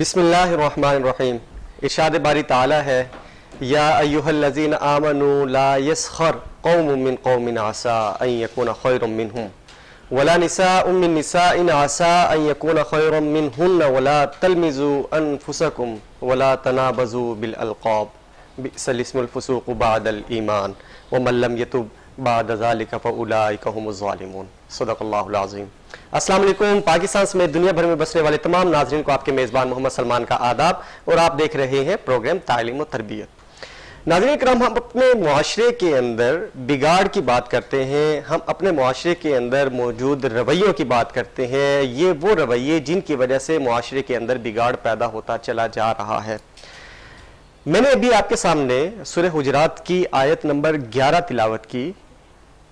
बिस्मिल्लाहिर्रहमानिर्रहीम। इरशाद बारी ताला है। या अय्युहल्लज़ीन आमनु ला यस्खर मिन कौमिन आसा अन यकून मिनहुम। वला निसाउम मिन निसाइन आसा अन यकून मिनहुन्न वला तलमिजु अनफुसकुम वला तनाबजु बिल अलक़ाब। इस्मुल ईमान। व यतुब पाकिस्तान समेत दुनिया भर में बसने वाले तमाम नाजरन को आपके मेज़बान मोहम्मद सलमान का आदाब और आप देख रहे हैं प्रोग्राम तालीम और तरबियत नाजरन करम हम अपने माशरे के अंदर बिगाड़ की बात करते हैं हम अपने माशरे के अंदर मौजूद रवैयों की बात करते हैं ये वो रवैये जिनकी वजह से माशरे के अंदर बिगाड़ पैदा होता चला जा रहा है मैंने अभी आपके सामने सुर हुजरात की आयत नंबर 11 तिलावत की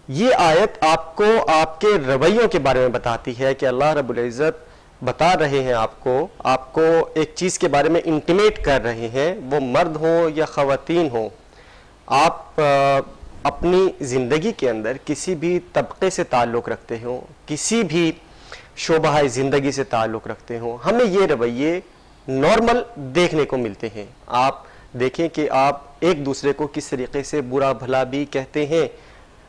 ये आयत आपको आपके रवैयों के बारे में बताती है कि अल्लाह रब्बुल इज़्ज़त बता रहे हैं आपको आपको एक चीज़ के बारे में इंटीमेट कर रहे हैं, वो मर्द हो या ख़वातीन हो, आप अपनी ज़िंदगी के अंदर किसी भी तबके से ताल्लुक़ रखते हो, किसी भी शोबा ज़िंदगी से ताल्लुक़ रखते हो, हमें ये रवैये नॉर्मल देखने को मिलते हैं। आप देखें कि आप एक दूसरे को किस तरीके से बुरा भला भी कहते हैं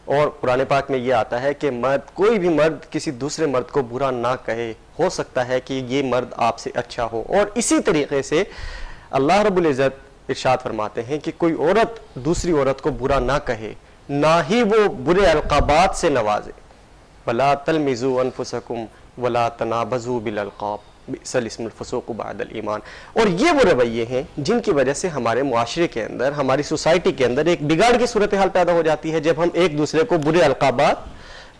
और पुराने पाक में ये आता है कि मर्द, कोई भी मर्द किसी दूसरे मर्द को बुरा ना कहे। हो सकता है कि ये मर्द आपसे अच्छा हो। और इसी तरीके से अल्लाह रब्बुल इज़्ज़त इरशाद फरमाते हैं कि कोई औरत दूसरी औरत को बुरा ना कहे, ना ही वो बुरे अलकाबात से नवाजे। वला तलमिज़ु अनफुसकुम वला तनाबजू बिल अलकाब बादल ईमान। और ये वो रवैये हैं जिनकी वजह से हमारे माशरे के अंदर, हमारी सोसाइटी के अंदर एक बिगाड़ की सूरत हाल पैदा हो जाती है जब हम एक दूसरे को बुरे अलकाबात,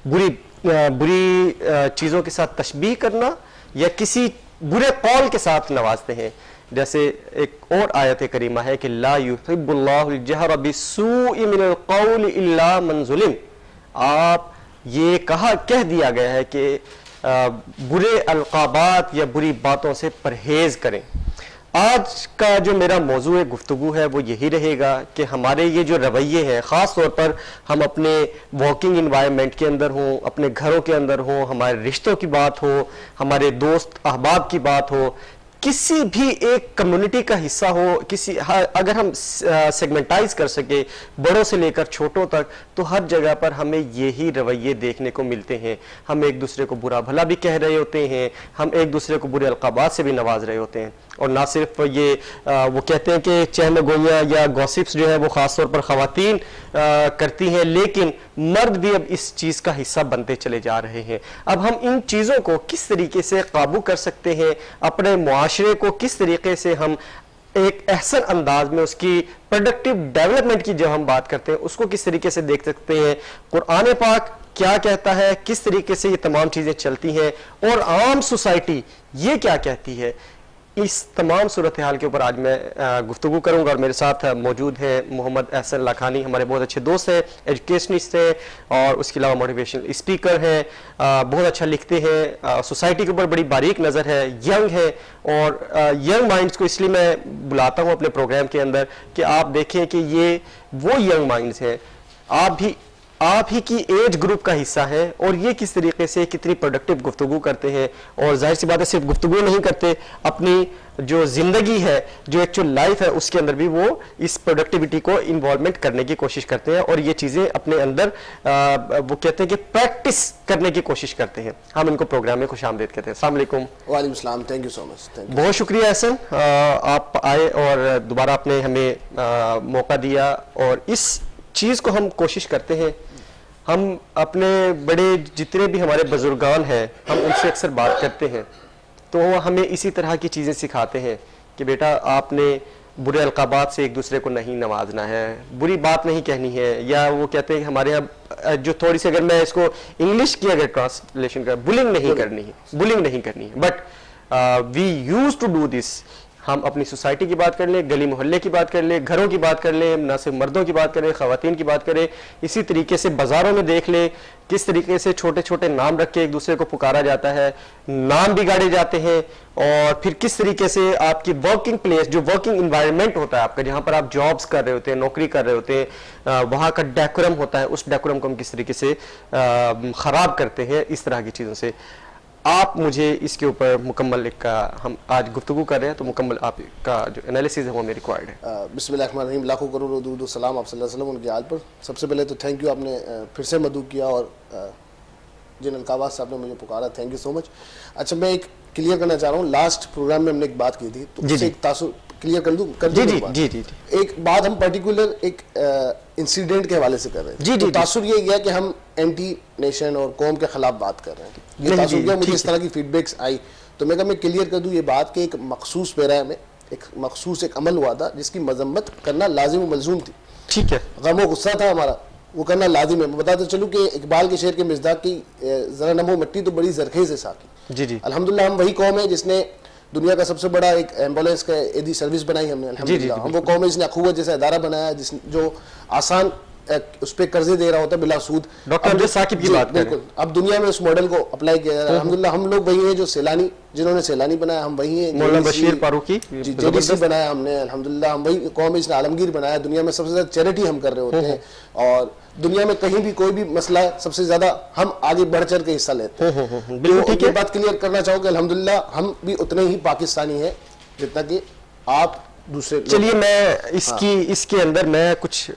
बुरी बुरी चीज़ों के साथ तशबी करना या किसी बुरे कौल के साथ नवाजते हैं। जैसे एक और आयत करीमा है कि, ला मंजुलिम आप ये कहा, कह दिया गया है कि बुरे अलकाबात या बुरी बातों से परहेज करें। आज का जो मेरा मौजू है गुफ्तु है, वो यही रहेगा कि हमारे ये जो रवैये हैं ख़ास तौर पर हम अपने वॉकिंग इन्वायरमेंट के अंदर हों, अपने घरों के अंदर हों, हमारे रिश्तों की बात हो, हमारे दोस्त, अहबाब की बात हो किसी भी एक कम्युनिटी का हिस्सा हो, किसी अगर हम सेगमेंटाइज कर सके, बड़ों से लेकर छोटों तक तो हर जगह पर हमें यही रवैये देखने को मिलते हैं। हम एक दूसरे को बुरा भला भी कह रहे होते हैं, हम एक दूसरे को बुरे अलकाबात से भी नवाज़ रहे होते हैं। और ना सिर्फ़ ये आ, वो कहते हैं कि चहम गोइयाँ या गॉसिप्स जो है वो ख़ास तौर पर ख़वातीन करती हैं लेकिन मर्द भी अब इस चीज़ का हिस्सा बनते चले जा रहे हैं। अब हम इन चीज़ों को किस तरीके से काबू कर सकते हैं? अपने मुआरे को किस तरीके से हम एक एहसन अंदाज में उसकी प्रोडक्टिव डेवलपमेंट की जब हम बात करते हैं उसको किस तरीके से देख सकते हैं? कुरान पाक क्या कहता है? किस तरीके से ये तमाम चीज़ें चलती हैं? और आम सोसाइटी ये क्या कहती है? इस तमाम सूरत हाल के ऊपर आज मैं गुफ्तु करूँगा और मेरे साथ मौजूद है मोहम्मद एहसन लाखानी, हमारे बहुत अच्छे दोस्त हैं, एजुकेशनिस्ट हैं और उसके अलावा मोटिवेशनल स्पीकर हैं। बहुत अच्छा लिखते हैं। सोसाइटी के ऊपर बड़ी बारीक नज़र है। यंग है और यंग माइंड्स को इसलिए मैं बुलाता हूँ अपने प्रोग्राम के अंदर कि आप देखें कि ये, वो यंग माइंड्स हैं। आप भी आप ही की एज ग्रुप का हिस्सा है और ये किस तरीके से कितनी प्रोडक्टिव गुफ्तु करते हैं? और ज़ाहिर सी बात है सिर्फ़ गुफ्तु नहीं करते अपनी जो ज़िंदगी है जो एक्चुअल लाइफ है उसके अंदर भी वो इस प्रोडक्टिविटी को इन्वॉल्वमेंट करने की कोशिश करते हैं और ये चीज़ें अपने अंदर आ, वो कहते हैं कि प्रैक्टिस करने की कोशिश करते हैं। हम इनको प्रोग्राम में खुश आमदेद कहते हैं। अल्लाम वालेकुम। थैंक यू सो मच बहुत शुक्रिया एहसन आप आए और दोबारा आपने हमें आ, मौका दिया और इस चीज़ को हम कोशिश करते हैं हम अपने बड़े जितने भी हमारे बुजुर्गान हैं हम उनसे अक्सर बात करते हैं। तो वो हमें इसी तरह की चीज़ें सिखाते हैं कि बेटा आपने बुरे अलकाबात से एक दूसरे को नहीं नवाजना है बुरी बात नहीं कहनी है या वो कहते हैं हमारे यहाँ जो थोड़ी सी अगर मैं इसको इंग्लिश की अगर ट्रांसलेशन कर बुलिंग नहीं करनी है बुलिंग नहीं करनी है। But we use to do this हम अपनी सोसाइटी की बात कर लें, गली मोहल्ले की बात कर लें, घरों की बात कर लें, ना सिर्फ़ मर्दों की बात करें खातन की बात करें, इसी तरीके से बाज़ारों में देख लें किस तरीके से छोटे छोटे नाम रख के एक दूसरे को पुकारा जाता है, नाम बिगाड़े जाते हैं और फिर किस तरीके से आपकी वर्किंग प्लेस जो वर्किंग इन्वायरमेंट होता है आपका, जहाँ पर आप जॉब्स कर रहे होते हैं, नौकरी कर रहे होते हैं वहाँ का डेकोरम होता है, उस डेकोरम को हम किस तरीके से ख़राब करते हैं, इस तरह की चीज़ों से। आप मुझे इसके ऊपर मुकम्मल एक का हम आज गुफ्तगू कर रहे हैं तो मुकम्मल आपका जो एनालिसिस है वो हमें रिक्वायर्ड है बिस्मिल्लाहिर्रहमानिर्रहीम लाखों करोड़ों दूर सलाम आप सल्लल्लाहु वसल्लम उनके आल पर सबसे पहले तो थैंक यू आपने फिर से मदू किया और जिन अलकाबाज साहब ने मुझे पुकारा थैंक यू सो मच अच्छा मैं एक क्लियर करना चाह रहा हूँ लास्ट प्रोग्राम में हमने एक बात की थी तो जी, जी। एक तासुर क्लियर कर दूँ कर जी जी? जी जी जी एक बात हम पर्टिकुलर एक इंसिडेंट के हवाले से कर रहे थे जी, तो जी। तासुर ये गया कि हम एंटी नेशन और कौम के खिलाफ बात कर रहे हैं। ये तासुर मुझे इस तरह की फीडबैक्स आई। तो मैं कहा मैं क्लियर कर दूँ ये बात कि एक मखसूस पैरा में एक मखसूस एक अमल हुआ था जिसकी मजम्मत करना लाजिम मलजूम थी। ठीक है। गम गुस्सा था हमारा। वो करना लाजिम है। मैं बताते चलूँ कि इकबाल के शेर के मिजदाक की जरा नमो मिट्टी तो बड़ी जरखेज है साकी। जी जी। अल्हम्दुलिल्लाह हम वही कौम है जिसने दुनिया का सबसे बड़ा एक एंबुलेंस का एदी सर्विस बनाई हमने जी, अल्हम्दुलिल्लाह। हम वो कौम है जिसने अखुवत जैसा इदारा बनाया जिस जो आसान उस पर कर्जे दे रहा होता है बिला सूद डॉक्टर अब अमजद साकिब की बात कर। अब दुनिया में उस मॉडल को अप्लाई किया जा रहा है। हम लोग वही हैं जो सैलानी जिन्होंने सैलानी बनाया हम वही हैं मौलाना बशीर फारूकी, जेडीसी बनाया हमने अल्हम्दुलिल्लाह हम वही कौम जिसने आलमगीर बनाया दुनिया में सबसे ज़्यादा चैरिटी हम कर रहे होते हैं। और दुनिया में कहीं भी कोई भी मसला है सबसे ज़्यादा हम आगे बढ़ चढ़ के हिस्सा लेते हैं। बिल्कुल तो ठीक है। बात क्लियर करना चाहूँ कि अल्हम्दुलिल्लाह हम भी उतने ही पाकिस्तानी हैं जितना कि आप दूसरे चलिए मैं इसकी हाँ। इसके अंदर मैं कुछ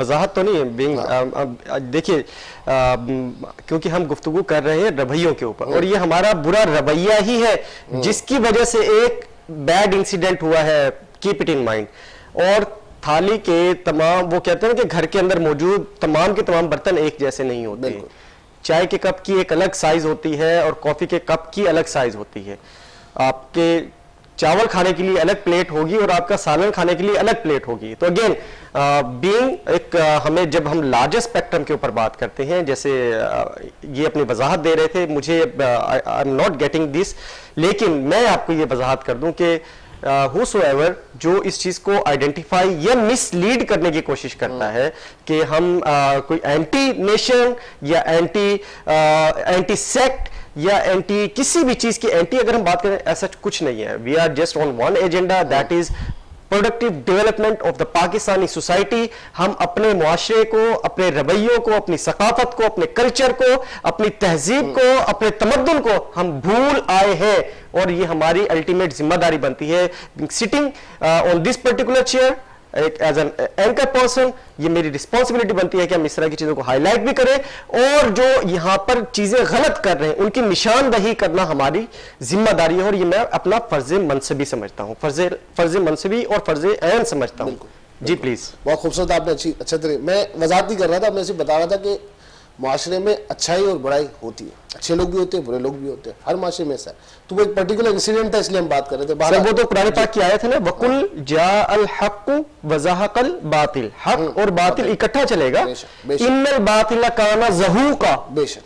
वजाहत तो नहीं है अ, अ, देखिए क्योंकि हम गुफ्तगू कर रहे हैं रवैयों के ऊपर और ये हमारा बुरा रवैया ही है जिसकी वजह से एक बैड इंसिडेंट हुआ है कीप इट इन माइंड और थाली के तमाम वो कहते हैं कि घर के अंदर मौजूद तमाम के तमाम बर्तन एक जैसे नहीं होते। चाय के कप की एक अलग साइज़ होती है और कॉफ़ी के कप की अलग साइज़ होती है। आपके चावल खाने के लिए अलग प्लेट होगी और आपका सालन खाने के लिए अलग प्लेट होगी। तो अगेन बीइंग एक अ, हमें जब हम लार्जेस्ट स्पेक्ट्रम के ऊपर बात करते हैं जैसे अ, ये अपनी वजाहत दे रहे थे मुझे I am not getting this लेकिन मैं आपको ये वजाहत कर दूँ कि हुसोएवर जो इस चीज़ को आइडेंटिफाई या मिसलीड करने की कोशिश करता है कि हम अ, कोई एंटी नेशन या एंटी आ, एंटी सेक्ट या एंटी किसी भी चीज़ की एंटी अगर हम बात करें ऐसा कुछ नहीं है। We are just on one agenda that is productive development of the Pakistani society हम अपने मुआरे को अपने रवैयों को अपनी सकाफत को अपने कल्चर को अपनी तहजीब को अपने तमदन को हम भूल आए हैं। और ये हमारी अल्टीमेट ज़िम्मेदारी बनती है। Sitting on this particular chair एक एज एन एंकर पर्सन ये मेरी रिस्पॉन्सिबिलिटी बनती है कि हम इस तरह की चीज़ों को हाईलाइट भी करें और जो यहाँ पर चीज़ें गलत कर रहे हैं उनकी निशानदही करना हमारी ज़िम्मेदारी है और ये मैं अपना फ़र्ज़ मनसबी समझता हूँ। फ़र्ज़ फ़र्ज़ मनसबी और फ़र्ज़ एन समझता हूँ। जी प्लीज़ बहुत खूबसूरत आपने अच्छी अच्छा तरह मैं वजात नहीं कर रहा था मैं सिर्फ़ बता रहा था कि माशरे में अच्छाई और बुराई होती है। अच्छे लोग भी होते हैं बुरे लोग भी होते हैं। हर माशरे में ऐसा तो वो एक पर्टिकुलर इंसिडेंट था इसलिए हम बात कर रहे थे। सर वो तो कुरान पाक की आयत है ना वकुल जा अल हक वजाहकल बातिल। हक और बातिल इकट्ठा चलेगा। बेशक, बेशक। बातिल काना जहूका। बेशक।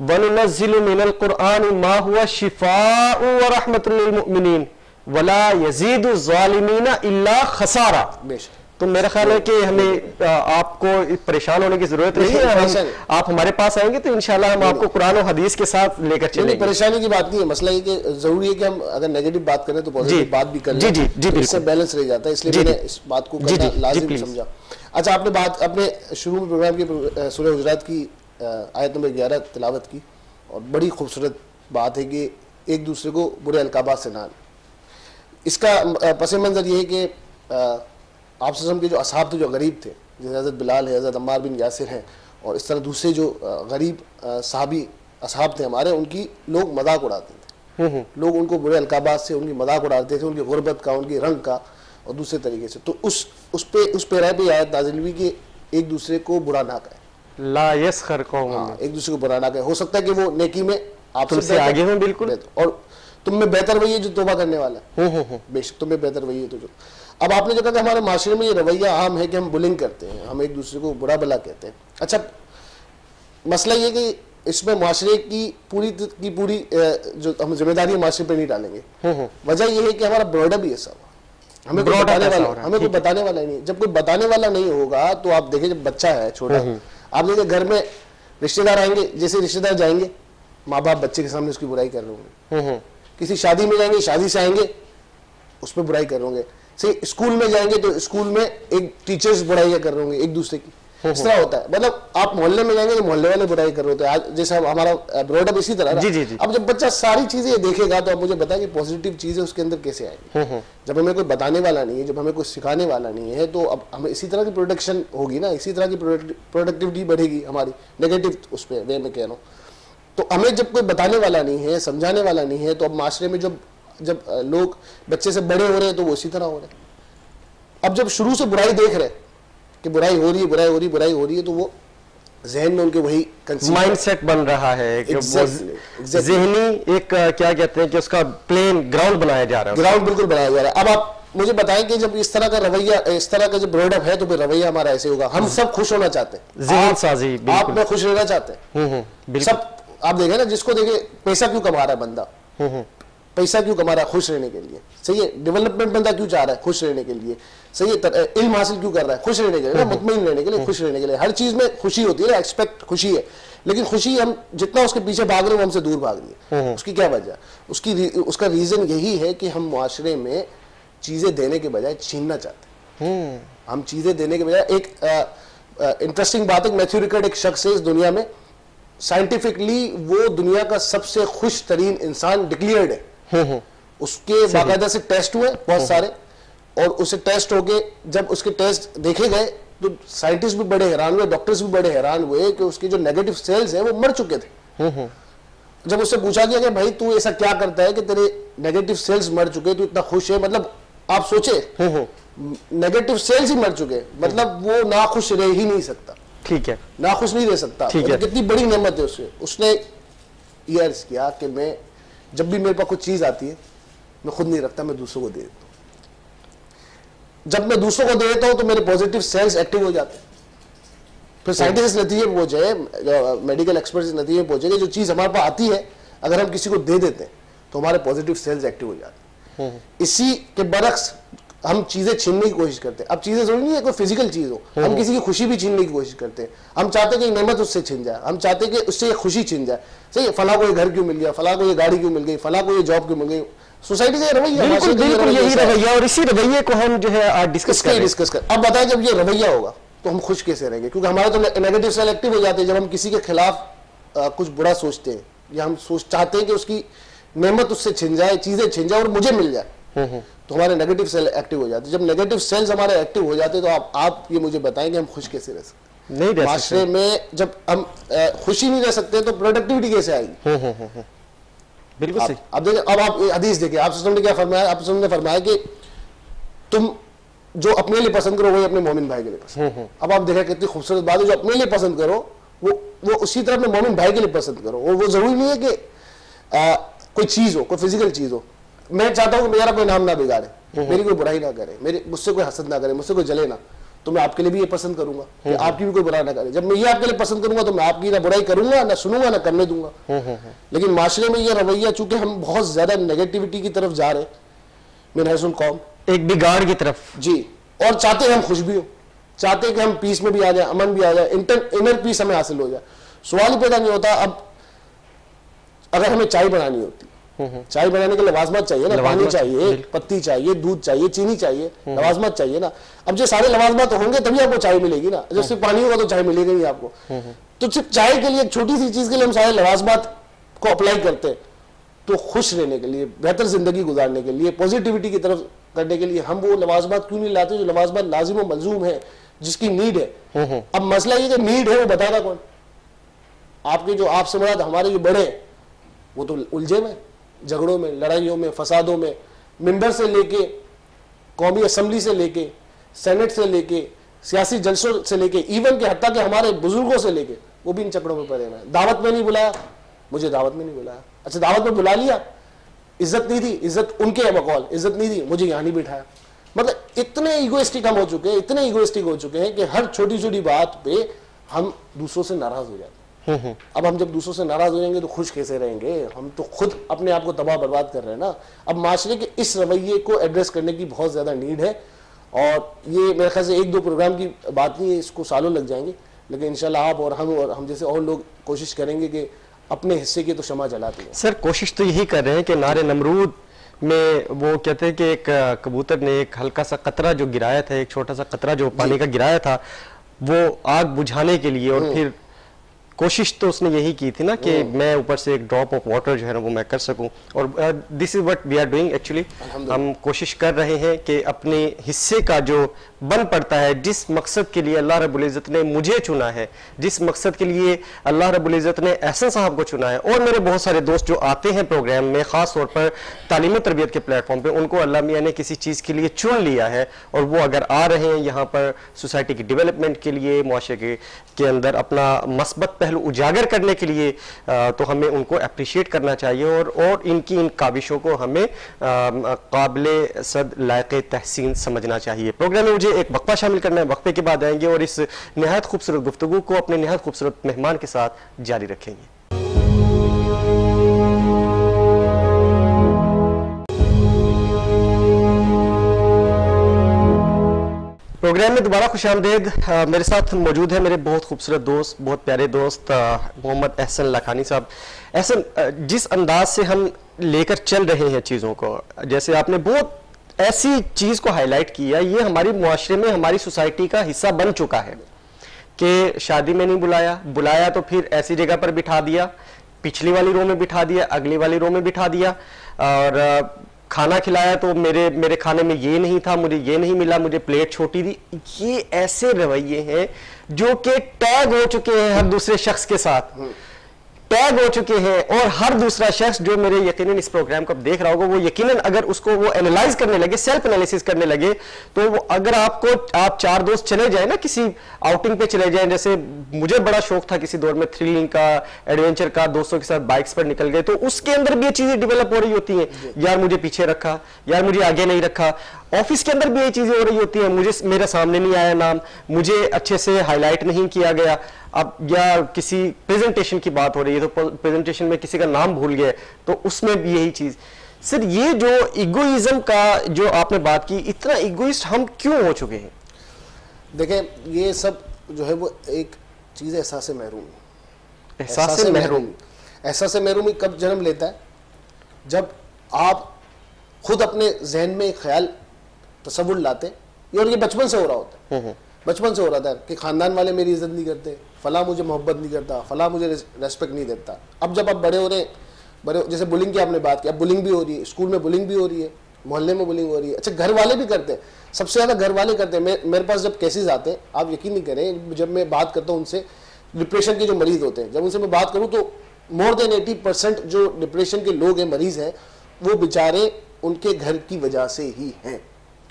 वनुनज़्ज़िलु मिनल क़ुरआनि मा हुवा शिफ़ाउ व रहमतुल मुमिनीन। वला यज़ीदु ज़ालिमीना इल्ला खसारा। बेशक। तो मेरा ख्याल है कि हमें आपको परेशान होने की ज़रूरत नहीं है हम, आप हमारे पास आएँगे तो इंशाल्लाह हम आपको कुरान और हदीस के साथ लेकर चलेंगे। परेशानी की बात नहीं है। मसला ये कि ज़रूरी है कि हम अगर नेगेटिव बात करें तो पॉजिटिव बात भी कर जी, जी, जी, तो इससे बैलेंस रह जाता है इसलिए मैंने इस बात को लाजिम समझा। अच्छा आपने बात अपने शुरू में प्रोग्राम की सूर्य गुजरात की आयत नंबर ग्यारह तिलावत की और बड़ी खूबसूरत बात है कि एक दूसरे को बुरे अलकाबा से ना इसका पस मंज़र ये है कि आप के जो असहाब थे जो गरीब थे जैसे हज़रत बिलाल है हज़रत अम्मार बिन यासिर हैं और इस तरह दूसरे जो गरीब साहबी असहाब थे हमारे उनकी लोग मज़ाक उड़ाते थे। लोग उनको बुरे अलकाबात से उनकी मज़ाक उड़ाते थे उनकी गुर्बत का उनकी रंग का और दूसरे तरीके से। तो उस उस पे उस पैरा पे आयत नाजिल हुई कि एक दूसरे को बुरा ना कहें। ला यस्खर कौम हाँ एक दूसरे को बुरा ना कहे। हो सकता है कि वो नेकी में आपसे तुमसे बेहतर- आगे हों बिल्कुल। और तुम में बेहतर वही है जो तोबा करने वाला है। बेशक तुम्हें बेहतर वही है तो जो अब आपने जो कहा कि हमारे माशरे में ये रवैया आम है कि हम बुलिंग करते हैं हम एक दूसरे को बुरा भला कहते हैं। अच्छा मसला ये कि इसमें माशरे की पूरी की पूरी जो हम ज़िम्मेदारी माशरे पे नहीं डालेंगे। वजह यह है कि हमारा ब्रॉडर भी ऐसा हुआ। हमें कोई बताने वाला हमें कोई बताने वाला नहीं जब कोई बताने वाला नहीं होगा तो आप देखें जब बच्चा है छोटा आप देखिए घर में रिश्तेदार आएँगे जैसे रिश्तेदार जाएँगे माँ बाप बच्चे के सामने उसकी बुराई कर रहे होंगे। किसी शादी में जाएँगे शादी से आएँगे उस पर बुराई कर रहे होंगे। से स्कूल में जाएँगे तो स्कूल में एक टीचर्स बुराइयाँ कर रहे होंगे एक दूसरे की। इस तरह होता है। मतलब आप मोहल्ले में जाएँगे तो मोहल्ले वाले बुराई कर रहे होते हैं। आज जैसे हम- हमारा ब्रॉडअप इसी तरह जी, जी, जी। अब जब बच्चा सारी चीज़ें देखेगा तो आप मुझे बताएँ कि पॉजिटिव चीज़ें उसके अंदर कैसे आएँगी। जब हमें कोई बताने वाला नहीं है जब हमें कोई सिखाने वाला नहीं है तो अब हमें इसी तरह की प्रोडक्शन होगी ना इसी तरह की प्रोडक्टिविटी बढ़ेगी हमारी नेगेटिव उस पर वे में कह रहा हूँ। तो हमें जब कोई बताने वाला नहीं है समझाने वाला नहीं है तो अब माशरे में जब जब लोग बच्चे से बड़े हो रहे हैं तो वो इसी तरह हो रहे हैं। अब जब शुरू से बुराई देख रहे हैं कि बुराई हो रही है बुराई हो रही है बुराई हो रही है तो वो जहन में उनके वही माइंडसेट बन रहा है कि Exactly, exactly. जहनी एक क्या कहते हैं कि उसका प्लेन ग्राउंड बनाया जा रहा है। ग्राउंड बिल्कुल बनाया जा रहा है। अब आप मुझे बताएँ कि जब इस तरह का रवैया इस तरह का जब ब्रोडअप है तो फिर रवैया हमारा ऐसे होगा। हम सब खुश होना चाहते हैं। जहन साजी, आप में खुश रहना चाहते हैं। हम्म, हम्म, सब आप देखे ना जिसको देखे पैसा क्यों कमा रहा है बंदा? हम्म, पैसा क्यों कमा रहा है? खुश रहने के लिए। सही है? डेवलपमेंट बंदा क्यों चाह रहा है? खुश रहने के लिए। सही है? इल्म हासिल क्यों कर रहा है? खुश रहने के लिए। ना मुतमिन रहने के लिए खुश रहने के लिए। हर चीज़ में खुशी होती है एक्सपेक्ट खुशी है। लेकिन खुशी हम जितना उसके पीछे भाग रहे हैं वो हमसे दूर भाग रही है। उसकी क्या वजह? उसकी उसका रीजन यही है कि हम मुआशरे में चीज़ें देने के बजाय छीनना चाहते हैं। हम्म, हम चीज़ें देने के बजाय एक इंटरेस्टिंग बात है मैथ्यू रिकर्ड एक शख्स है इस दुनिया में। साइंटिफिकली वो दुनिया का सबसे खुश तरीन इंसान डिक्लेयर्ड है। हम्म, हम्म, उसके बाकायदा से टेस्ट हुए बहुत सारे। और उसे टेस्ट हो गए जब उसके टेस्ट देखे गए तो साइंटिस्ट भी बड़े हैरान हुए डॉक्टर्स भी बड़े हैरान हुए कि उसके जो नेगेटिव सेल्स हैं वो मर चुके थे। हम्म, हम्म, जब उससे पूछा गया कि भाई तू ऐसा क्या करता है कि तेरे नेगेटिव सेल्स मर चुके तू इतना खुश है? मतलब आप सोचे हम्म, हम्म, नेगेटिव सेल्स ही मर चुके मतलब वो ना खुश रह ही नहीं सकता। ठीक है। ना खुश नहीं रह सकता। ठीक है। मतलब कितनी बड़ी नेमत है उससे। उसने अर्ज़ किया कि मैं जब भी मेरे पास कुछ चीज़ आती है मैं खुद नहीं रखता मैं दूसरों को दे देता हूँ। जब मैं दूसरों को दे देता हूँ तो मेरे पॉजिटिव सेल्स एक्टिव हो जाते हैं। फिर साइंटिस्ट नतीजे पहुँचे मेडिकल एक्सपर्ट नतीजे पहुँचे कि जो चीज़ हमारे पास आती है अगर हम किसी को दे देते हैं तो हमारे पॉजिटिव सेल्स एक्टिव हो जाते हैं। इसी के बरक्स हम चीज़ें छीनने की कोशिश करते हैं। अब चीज़ें ज़रूरी नहीं है कोई फ़िज़िकल चीज़ हो। हम किसी की खुशी भी छीनने की कोशिश करते हैं। हम चाहते हैं कि नेमत उससे छिन जाए। हम चाहते हैं कि उससे खुशी छिन जाए। सही है फला को ये घर क्यों मिल गया? फला को ये गाड़ी क्यों मिल गई? फला को ये जॉब क्यों मिल गई? सोसाइटी का ये रवैया बिल्कुल बिल्कुल यही रवैया और इसी रवैये को हम जो है आज डिस्कस कर डिस्कस कर। अब बताएँ जब ये रवैया होगा तो हम खुश कैसे रहेंगे? क्योंकि हमारे तो नेगेटिव सेल एक्टिव हो जाते हैं जब हम किसी के खिलाफ कुछ बुरा सोचते हैं। या हम सोच चाहते हैं कि उसकी नेमत उससे छिन जाए चीज़ें छिन जाए और मुझे मिल जाए। तो हमारे नेगेटिव सेल एक्टिव हो जाते जब नेगेटिव सेल्स हमारे एक्टिव हो जाते तो आप आप ये मुझे बताएँ कि हम खुश कैसे रह सकते नहीं रह माशरे में जब हम खुशी नहीं रह सकते तो प्रोडक्टिविटी कैसे आएगी? बिल्कुल सही। अब देखिए अब आप हदीस देखिए आप ने क्या फरमाया आप ने फरमाया कि तुम जो अपने लिए पसंद करो वही अपने मोमिन भाई के लिए पसंद। अब आप देखा कितनी खूबसूरत बात है जो अपने लिए पसंद करो वो वो उसी तरह अपने मोमिन भाई के लिए पसंद करो। और वो ज़रूरी नहीं है कि कोई चीज़ हो कोई फ़िज़िकल चीज़ हो। मैं चाहता हूँ कि मेरा कोई नाम ना बिगाड़े मेरी कोई बुराई ना करे मेरे मुझसे कोई हसद ना करे मुझसे कोई जले ना तो मैं आपके लिए भी ये पसंद करूँगा कि आपकी भी कोई बुराई ना करे। जब मैं ये आपके लिए पसंद करूँगा तो मैं आपकी ना बुराई करूँगा ना सुनूँगा ना करने दूँगा। लेकिन माशरे में ये रवैया चूँकि हम बहुत ज़्यादा नेगेटिविटी की तरफ़ जा रहे हैं मेरा हसन कौम। एक बिगाड़ की तरफ़। जी और चाहते हैं हम खुश भी हो चाहते हैं कि हम पीस में भी आ जाए अमन भी आ जाए इंटर इनर पीस हमें हासिल हो जाए। सवाल ही पैदा नहीं होता अब अगर हमें चाय बनानी होती चाय बनाने के लिए लवाजमत चाहिए ना पानी चाहिए पत्ती चाहिए दूध चाहिए चीनी चाहिए लवाजमत चाहिए ना। अब जो सारे लवाजमत होंगे तभी आपको चाय मिलेगी ना। जब सिर्फ़ पानी होगा तो चाय मिलेगी नहीं आपको। तो सिर्फ़ चाय के लिए एक छोटी सी चीज़ के लिए हम सारे लवाजमत को अप्लाई करते हैं तो खुश रहने के लिए बेहतर ज़िंदगी गुजारने के लिए पॉजिटिविटी की तरफ़ करने के लिए हम वो लवाजमात क्यों नहीं लाते जो लवाजमात लाजिम और मलजूम है जिसकी नीड है। अब मसला ये कि नीड है वो बताएगा कौन? आपके जो आप बड़ा हमारे जो बड़े वो तो उलझे में झगड़ों में, लड़ाइयों में, फसादों में, मिंबर से लेके, कौमी असम्बली से लेके, सेनेट से लेके, सियासी जलसों से लेके इवन के हत्या के हमारे बुज़ुर्गों से लेके, वो भी इन चक्रों में पड़े हुए हैं। दावत में नहीं बुलाया। मुझे दावत में नहीं बुलाया। अच्छा दावत में बुला लिया। इज़्ज़त नहीं थी इज़्ज़त उनके बकौल। इज़्ज़त नहीं थी मुझे यहाँ नहीं बिठाया। मतलब इतने इगोइस्टिक हम हो चुके हैं, इतने इगोइस्टिक हो चुके हैं कि हर छोटी छोटी बात पे हम दूसरों से नाराज़ हो जाते हैं। अब हम जब दूसरों से नाराज़ हो जाएँगे तो खुश कैसे रहेंगे? हम तो खुद अपने आप को तबाह बर्बाद कर रहे हैं ना। अब माशरे के इस रवैये को एड्रेस करने की बहुत ज़्यादा नीड है। और ये मेरे ख्याल से एक दो प्रोग्राम की बात नहीं है इसको सालों लग जाएँगे। लेकिन इंशाल्लाह आप और हम और हम जैसे और लोग कोशिश करेंगे कि अपने हिस्से की तो क्षमा जलाते हैं। सर कोशिश तो यही कर रहे हैं कि नारे नमरूद में वो कहते हैं कि एक कबूतर ने एक हल्का सा कतरा जो गिराया था एक छोटा सा कतरा जो पानी का गिराया था वो आग बुझाने के लिए और फिर कोशिश तो उसने यही की थी ना कि मैं ऊपर से एक ड्रॉप ऑफ़ वाटर जो है ना वो मैं कर सकूँ। और this is what we are doing actually हम कोशिश कर रहे हैं कि अपने हिस्से का जो बन पड़ता है जिस मकसद के लिए अल्लाह रब्बुल इज़्ज़त ने मुझे चुना है जिस मकसद के लिए अल्लाह रब्बुल इज़्ज़त ने एहसन साहब को चुना है और मेरे बहुत सारे दोस्त जो आते हैं प्रोग्राम में ख़ास तौर पर तालीमी तरबियत के प्लेटफॉर्म पे उनको अल्लाह मियाँ ने किसी चीज़ के लिए चुन लिया है और वो अगर आ रहे हैं यहाँ पर सोसाइटी की डेवलपमेंट के लिए मुआरे के, के अंदर अपना मस्बत पहलू उजागर करने के लिए तो हमें उनको अप्रिशिएट करना चाहिए और और इनकी इन काविशों को हमें काबिल सद लायक तहसीन समझना चाहिए। प्रोग्राम में मुझे एक वक्फा शामिल करना है, वक्फे के बाद आएँगे और इस नहायत खूबसूरत गुफ्तु को अपने नहायत खूबसूरत मेहमान के साथ जारी रखेंगे। प्रोग्राम में दोबारा खुश आमदेद मेरे साथ मौजूद है मेरे बहुत खूबसूरत दोस्त, बहुत प्यारे दोस्त मोहम्मद एहसन लखानी साहब। एहसन जिस अंदाज से हम लेकर चल रहे हैं चीज़ों को, जैसे आपने बहुत ऐसी चीज़ को हाईलाइट किया, ये हमारी मुआरे में हमारी सोसाइटी का हिस्सा बन चुका है कि शादी में नहीं बुलाया। बुलाया तो फिर ऐसी जगह पर बिठा दिया, पिछली वाली रो में बिठा दिया, अगली वाली रो में बिठा दिया और खाना खिलाया तो मेरे मेरे खाने में ये नहीं था, मुझे ये नहीं मिला, मुझे प्लेट छोटी थी ये ऐसे रवैये हैं जो कि टैग हो चुके हैं हर दूसरे शख्स के साथ। टैग हो चुके हैं और हर दूसरा शख्स जो मेरे यकीनन इस प्रोग्राम को देख रहा होगा वो यकीनन अगर उसको वो एनालाइज करने लगे सेल्फ एनालिसिस करने लगे तो वो अगर आपको आप चार दोस्त चले जाए ना किसी आउटिंग पे चले जाए जैसे मुझे बड़ा शौक था किसी दौर में थ्रिलिंग का एडवेंचर का दोस्तों के साथ बाइक्स पर निकल गए तो उसके अंदर भी ये चीज़ें डिवेलप हो रही होती हैं। यार मुझे पीछे रखा यार मुझे आगे नहीं रखा। ऑफ़िस के अंदर भी ये चीज़ें हो रही होती है मुझे मेरा सामने नहीं आया नाम मुझे अच्छे से हाईलाइट नहीं किया गया। अब या किसी प्रेजेंटेशन की बात हो रही है तो प्रेजेंटेशन में किसी का नाम भूल गया तो उसमें भी यही चीज़। सर ये जो इगोइज्म का जो आपने बात की इतना इगोइस्ट हम क्यों हो चुके हैं? देखें ये सब जो है वो एक चीज़ एहसास महरूम। एहसास महरूम। एहसास महरूमी कब जन्म लेता है? जब आप खुद अपने जहन में ख्याल तस्वुर लाते और ये बचपन से हो रहा होता है। हम्म, हम्म। बचपन से हो रहा था कि ख़ानदान वाले मेरी इज़्ज़त नहीं करते, फ़ला मुझे मोहब्बत नहीं करता, फ़ला मुझे रेस्पेक्ट नहीं देता। अब जब आप बड़े हो रहे बड़े जैसे बुलिंग की आपने बात की, अब बुलिंग भी हो रही है स्कूल में बुलिंग भी हो रही है, मोहल्ले में बुलिंग हो रही है। अच्छा घर वाले भी करते हैं। सबसे ज़्यादा घर वाले करते हैं। मेरे पास जब केसेज आते हैं, आप यकीन नहीं करें, जब मैं बात करता हूँ उनसे डिप्रेशन के जो मरीज़ होते हैं, जब उनसे मैं बात करूँ तो मोर देन एटी परसेंट जो डिप्रेशन के लोग हैं, मरीज़ हैं, वो बेचारे उनके घर की वजह से ही हैं।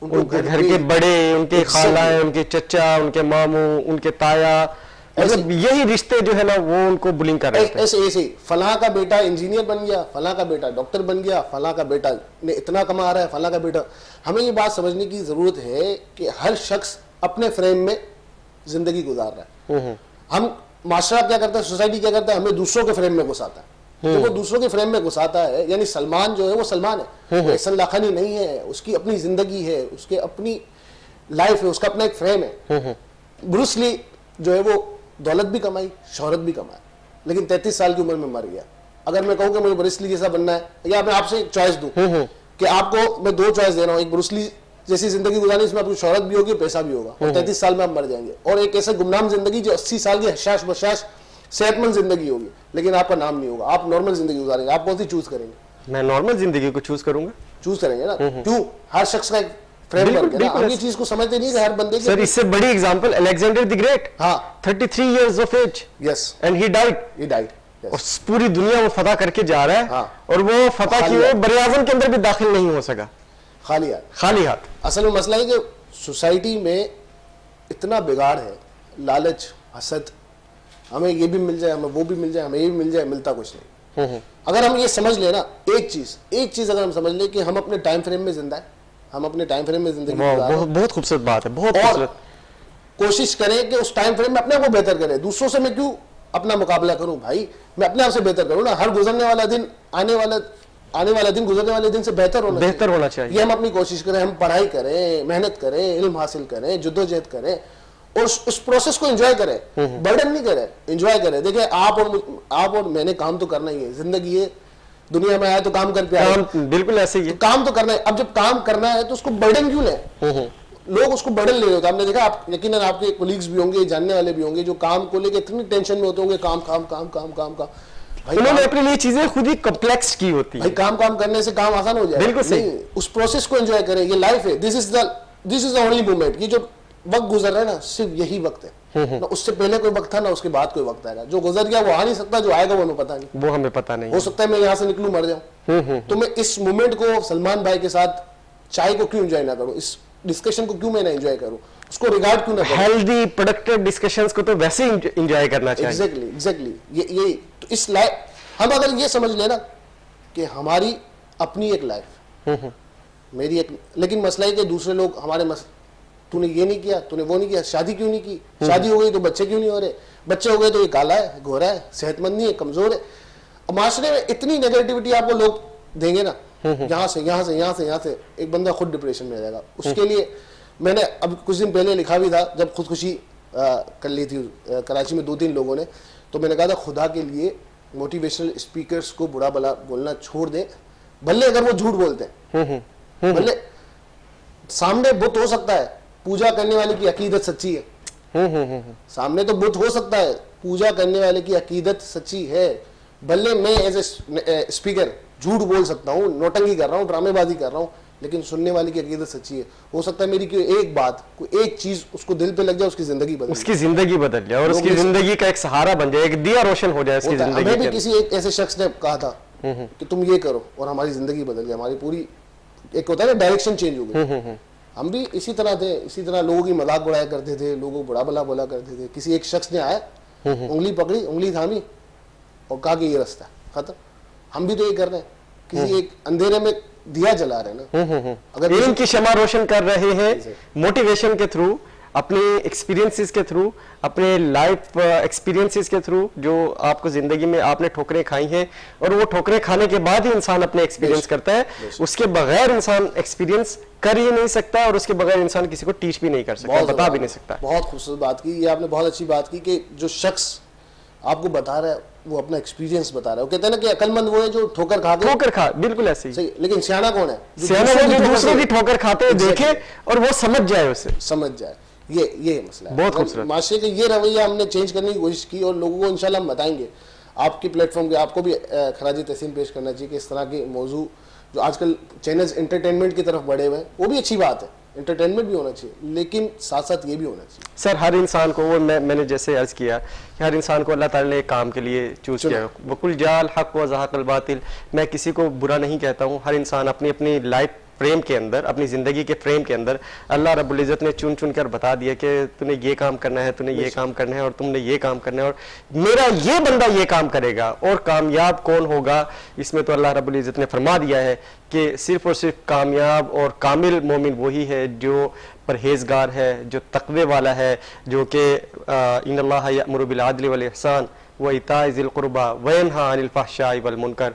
उनके घर के बड़े उनके खाला उनके चचा उनके मामू उनके ताया मतलब यही रिश्ते जो है ना वो उनको बुलिंग कर रहे हैं ऐसे ऐसे फला का बेटा इंजीनियर बन गया फला का बेटा डॉक्टर बन गया फला का बेटा ने इतना कमा रहा है फला का बेटा। हमें ये बात समझने की ज़रूरत है कि हर शख्स अपने फ्रेम में ज़िंदगी गुजार रहा है। हम्म, हम्म। हम माशरा क्या करता है सोसाइटी क्या करता है हमें दूसरों के फ्रेम में घुसाता है। तो वो हम्म। दूसरों के फ्रेम में घुसाता है यानी सलमान जो है वो सलमान है। एहसन लाखानी नहीं है उसकी अपनी ज़िंदगी है उसके अपनी लाइफ है उसका अपना एक फ्रेम है। ब्रूसली जो है वो दौलत भी कमाई शोहरत भी कमाई लेकिन तैतीस साल की उम्र में मर गया। अगर मैं कहूँ कि मुझे ब्रुसली जैसा बनना है या मैं आपसे एक चॉइस दूँ कि आपको मैं दो चॉइस दे रहा हूँ एक ब्रुसली जैसी ज़िंदगी गुजारनी इसमें आपकी शहरत भी होगी पैसा भी होगा और तैतीस साल में आप मर जाएँगे। और एक ऐसे गुमनाम ज़िंदगी जो अस्सी साल की हशाश बशाश सेहतमंद ज़िंदगी होगी लेकिन आपका नाम नहीं होगा। आप नॉर्मल ज़िंदगी गुजारेंगे। आप कौन सी चूज़ करेंगे? मैं नॉर्मल ज़िंदगी को चूज़ करूँगा। चूज़ करेंगे ना? क्यों हर शख्स का एक फ्रेमवर्क चीज़ को समझते नहीं हर बंदे सर इससे बड़ी एग्जांपल अलेक्जेंडर द ग्रेट हाँ। 33 years of age yes and he died he died और पूरी दुनिया वो फतह करके जा रहा है। हाँ. और वो फतह की वो बरे के अंदर भी दाखिल नहीं हो सका। खाली हाथ। खाली हाथ। असल में मसला है कि सोसाइटी में इतना बिगाड़ है लालच हसद हमें ये भी मिल जाए हमें वो भी मिल जाए हमें ये भी मिल जाए मिलता कुछ नहीं। अगर हम ये समझ लेना एक चीज़ एक चीज़ अगर हम समझ ले कि हम अपने टाइम फ्रेम में ज़िंदा है हम अपने टाइम फ्रेम में ज़िंदगी बहुत खूबसूरत बात है बहुत और कोशिश करें कि उस टाइम फ्रेम में अपने को बेहतर करें। दूसरों से मैं क्यों अपना मुकाबला करूँ? भाई मैं अपने आप से बेहतर करूँ ना। हर गुजरने वाला दिन आने वाला आने वाला दिन गुजरने वाले दिन से बेहतर होना बेहतर होना चाहिए। ये हम अपनी कोशिश करें हम पढ़ाई करें मेहनत करें इल्म हासिल करें जुद्दोजहद करें। और उस प्रोसेस को एंजॉय करें। बर्डन नहीं करें एंजॉय करें। देखिए आप और आप और मैंने काम तो करना ही है। ज़िंदगी है दुनिया में आया तो काम कर पे आया बिल्कुल ऐसे ही तो काम तो करना है। अब जब काम करना है तो उसको बर्डन क्यों ले? लोग उसको बड़ल ले रहे होते हैं। आपने देखा आप यकीनन आपके कोलीग्स भी होंगे जानने वाले भी होंगे जो काम को लेकर इतनी टेंशन में होते होंगे काम काम काम काम काम काम। उन्होंने अपने लिए चीज़ें खुद ही कॉम्प्लेक्स की होती भाई है। काम काम करने से काम आसान हो जाए। बिल्कुल सही। उस प्रोसेस को एंजॉय करें। ये लाइफ है। This is the this is the only moment ये जो वक्त गुजर रहा है ना सिर्फ़ यही वक्त हम्म, है ना उससे पहले कोई वक्त था ना उसके बाद कोई वक्त आएगा। जो गुजर गया वो आ नहीं सकता जो आएगा वो हमें पता नहीं। वो हमें पता नहीं। हो सकता है मैं यहाँ से निकलू मर हम्म, जाऊँ तो मैं इस मोमेंट को सलमान भाई के साथ चाय को क्यों एंजॉय ना करूँ? इस डिस्कशन को क्यों मैं ना एंजॉय करूँ? उसको रिगार्ड क्यों ना हेल्दी प्रोडक्टिव डिस्कशंस को तो वैसे ही इंजॉय करना चाहिए। एग्जैक्टली एग्जैक्टली ये ये तो इस लाइफ हम अगर ये समझ लेना कि हमारी अपनी एक लाइफ मेरी एक लेकिन मसला है कि दूसरे लोग हमारे मस तूने ये नहीं किया तूने वो नहीं किया शादी क्यों नहीं की? शादी हो गई तो बच्चे क्यों नहीं हो रहे? बच्चे हो गए तो ये काला है गोरा है सेहतमंद नहीं है कमज़ोर है। और माशरे में इतनी नेगेटिविटी आपको लोग देंगे ना यहाँ से यहाँ से यहाँ से यहाँ से एक बंदा खुद डिप्रेशन में आ जाएगा। उसके लिए मैंने अब कुछ दिन पहले लिखा भी था जब खुदकुशी कर ली थी कराची में दो तीन लोगों ने तो मैंने कहा था खुदा के लिए मोटिवेशनल स्पीकर्स को बुरा भला बोलना छोड़ दें भले अगर वो झूठ बोलते हैं। भले सामने बुत हो सकता है पूजा करने वाले की अकीदत सच्ची है। हम्म हम्म हम्म सामने तो बुत हो सकता है पूजा करने वाले की अकीदत सच्ची है। भले मैं एज ए स्पीकर झूठ बोल सकता हूँ नोटंगी कर रहा हूँ ड्रामेबाजी कर रहा हूँ लेकिन सुनने वाले की अकीदत सच्ची है। हो सकता है मेरी कोई एक बात कोई एक चीज़ उसको दिल पे लग जाए उसकी ज़िंदगी बदल उसकी ज़िंदगी बदल जाए और उसकी ज़िंदगी का एक सहारा बन जाए एक दिया रोशन हो जाए उसकी ज़िंदगी हमें भी किसी एक ऐसे शख्स ने कहा था कि तुम ये करो और हमारी ज़िंदगी बदल जाए हमारी पूरी एक होता है ना डायरेक्शन चेंज हो गई। हम भी इसी तरह थे इसी तरह लोगों की मज़ाक उड़ाया करते थे लोगों को बुरा भला बोला करते थे। किसी एक शख्स ने आया उंगली पकड़ी उंगली थामी और कहा कि ये रास्ता खत्म। हम भी तो ये कर रहे हैं। किसी एक अंधेरे में दिया जला रहे हैं ना। अगर इनकी क्षमा रोशन कर रहे हैं मोटिवेशन के थ्रू अपने एक्सपीरियंसेस के थ्रू अपने लाइफ एक्सपीरियंसेस के थ्रू जो आपको ज़िंदगी में आपने ठोकरें खाई हैं और वो ठोकरें खाने के बाद ही इंसान अपने एक्सपीरियंस करता है। उसके बगैर इंसान एक्सपीरियंस कर ही नहीं सकता और उसके बगैर इंसान किसी को टीच भी नहीं कर सकता बता भी नहीं सकता। बहुत खूबसूरत बात की ये आपने बहुत अच्छी बात की कि जो शख्स आपको बता रहा है वो अपना एक्सपीरियंस बता रहा है। वो कहते हैं ना कि अकलमंद वो है जो ठोकर खा के ठोकर खा बिल्कुल ऐसे ही। सही लेकिन सियाना कौन है? सियाना वो जो दूसरों की ठोकर खाते हुए देखे और वो समझ जाए उसे। समझ जाए। ये ये मसला है। बहुत खूबसूरत। माशरे के ये रवैया हमने चेंज करने की कोशिश की और लोगों को इंशाल्लाह हम बताएँगे आपके प्लेटफॉर्म पे आपको भी खराज तहसीन पेश करना चाहिए कि इस तरह के मौजू जो आजकल चैनल्स इंटरटेनमेंट की तरफ़ बढ़े हुए हैं वो भी अच्छी बात है एंटरटेनमेंट भी होना चाहिए लेकिन साथ साथ ये भी होना चाहिए सर हर इंसान को वो मैं मैंने जैसे अर्ज़ किया कि हर इंसान को अल्लाह ताला ने एक काम के लिए चूज़। किया वकुल जाल हक व जहाकल बातिल मैं किसी को बुरा नहीं कहता हूँ हर इंसान अपनी अपनी लाइफ फ्रेम के अंदर अपनी ज़िंदगी के फ्रेम के अंदर अल्लाह रब्बुल इज़्ज़त ने चुन चुन कर बता दिया कि तूने ये काम करना है तूने ये काम करना है और तुमने ये काम करना है और मेरा ये बंदा ये काम करेगा और कामयाब कौन होगा? इसमें तो अल्लाह रब्बुल इज़्ज़त ने फरमा दिया है कि सिर्फ़ और सिर्फ़ कामयाब और कामिल मोमिन वही है जो परहेजगार है जो तकवे वाला है जो कि इन अल्लाह यअमुरु बिल आदल वल इहसान व वन अनिल फहशाई वल मुनकर।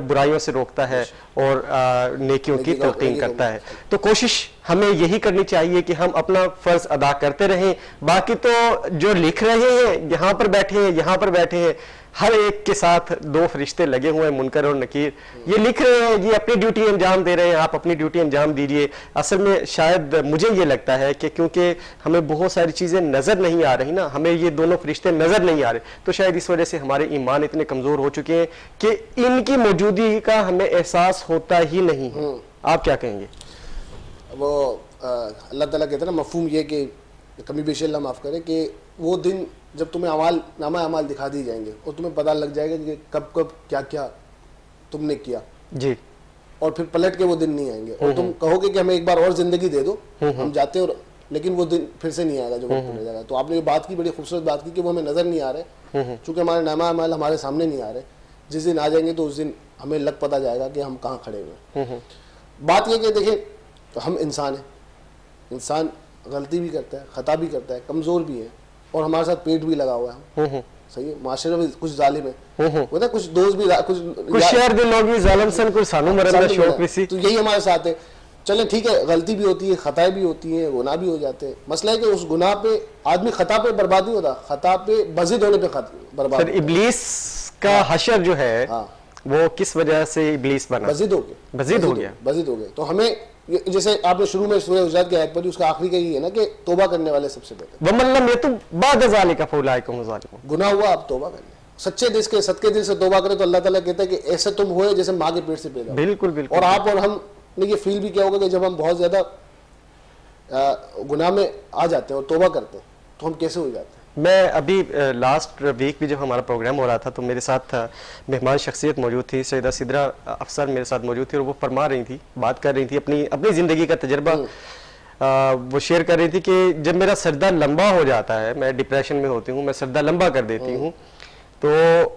बुराइयों से रोकता है और आ, नेकियों की तलकीन करता है। तो कोशिश हमें यही करनी चाहिए कि हम अपना फ़र्ज़ अदा करते रहें। बाकी तो जो लिख रहे हैं यहाँ पर बैठे हैं यहाँ पर बैठे हैं हर एक के साथ दो फरिश्ते लगे हुए हैं मुनकर और नकीर। ये लिख रहे हैं ये अपनी ड्यूटी अंजाम दे रहे हैं आप अपनी ड्यूटी अंजाम दीजिए। असल में शायद मुझे ये लगता है कि क्योंकि हमें बहुत सारी चीज़ें नज़र नहीं आ रही ना हमें ये दोनों फरिश्ते नज़र नहीं आ रहे। तो शायद इस वजह से हमारे ईमान इतने कमज़ोर हो चुके हैं कि इनकी मौजूदगी का हमें एहसास होता ही नहीं है। आप क्या कहेंगे? वो अल्लाह ताला कहते हैं ना मफहूम ये कि कमी बेशी अल्लाह माफ़ करें कि वो दिन जब तुम्हें अमाल नामा अमाल दिखा दी जाएँगे और तुम्हें पता लग जाएगा कि कब कब क्या क्या तुमने किया। जी। और फिर पलट के वो दिन नहीं आएँगे। और तुम कहोगे कि हमें एक बार और ज़िंदगी दे दो हम जाते और लेकिन वो दिन फिर से नहीं आएगा जो वक्त मिल जाएगा। तो आपने ये बात की बड़ी खूबसूरत बात की कि वो हमें नज़र नहीं आ रहे। चूँकि हमारे नामा अमाल हमारे सामने नहीं आ रहे। जिस दिन आ जाएँगे तो उस दिन हमें लग पता जाएगा कि हम कहाँ खड़े हुए हैं। बात यह कि देखें हम इंसान हैं। इंसान गलती भी करता है ख़ता भी करता है कमज़ोर भी है। और हमारे साथ पेट भी लगा हुआ है। सही है? माशरे में कुछ जालिम है। है कुछ दोस्त भी कुछ कुछ शहर के लोग भी जालिम सन कुछ सानू मरन का शौक भी सी तो यही हमारे साथ है। चलें ठीक है गलती भी होती है खताएँ भी होती हैं गुनाह भी हो जाते हैं। मसला है कि उस गुनाह पे आदमी खता पे बर्बाद नहीं होता। खता पे बजिद होने पे बर्बाद सर इबलीस का हशर जो है हाँ। वो किस वजह से इबलीस बना? बजिद हो गए बजिद हो गया। बजिद हो गए तो हमें जैसे आपने शुरू में सूर्य गुजरात की आयत पढ़ी उसका आखिरी का ये है ना कि तोबा करने वाले सबसे पहले वमल्लम ये तो बाद का ज़ालिमून गुनाह हुआ आप तोबा कर लें। सच्चे दिल के सत्य दिल से तोबा करें तो अल्लाह ताला कहता है कि ऐसे तुम हुए जैसे माँ के पेट से पैदा। बिल्कुल बिल्कुल। और आप और हम ने ये फील भी किया होगा कि जब हम बहुत ज़्यादा गुनाह में आ जाते हैं और तोबा करते हैं तो हम कैसे हो जाते हैं? मैं अभी लास्ट वीक भी जब हमारा प्रोग्राम हो रहा था तो मेरे साथ मेहमान शख्सियत मौजूद थी सैदा सिद्रा अफसर मेरे साथ मौजूद थी और वो फरमा रही थी बात कर रही थी अपनी अपनी ज़िंदगी का तजर्बा। अ, वो शेयर कर रही थी कि जब मेरा सरदा लंबा हो जाता है मैं डिप्रेशन में होती हूँ मैं सरदा लंबा कर देती हूँ तो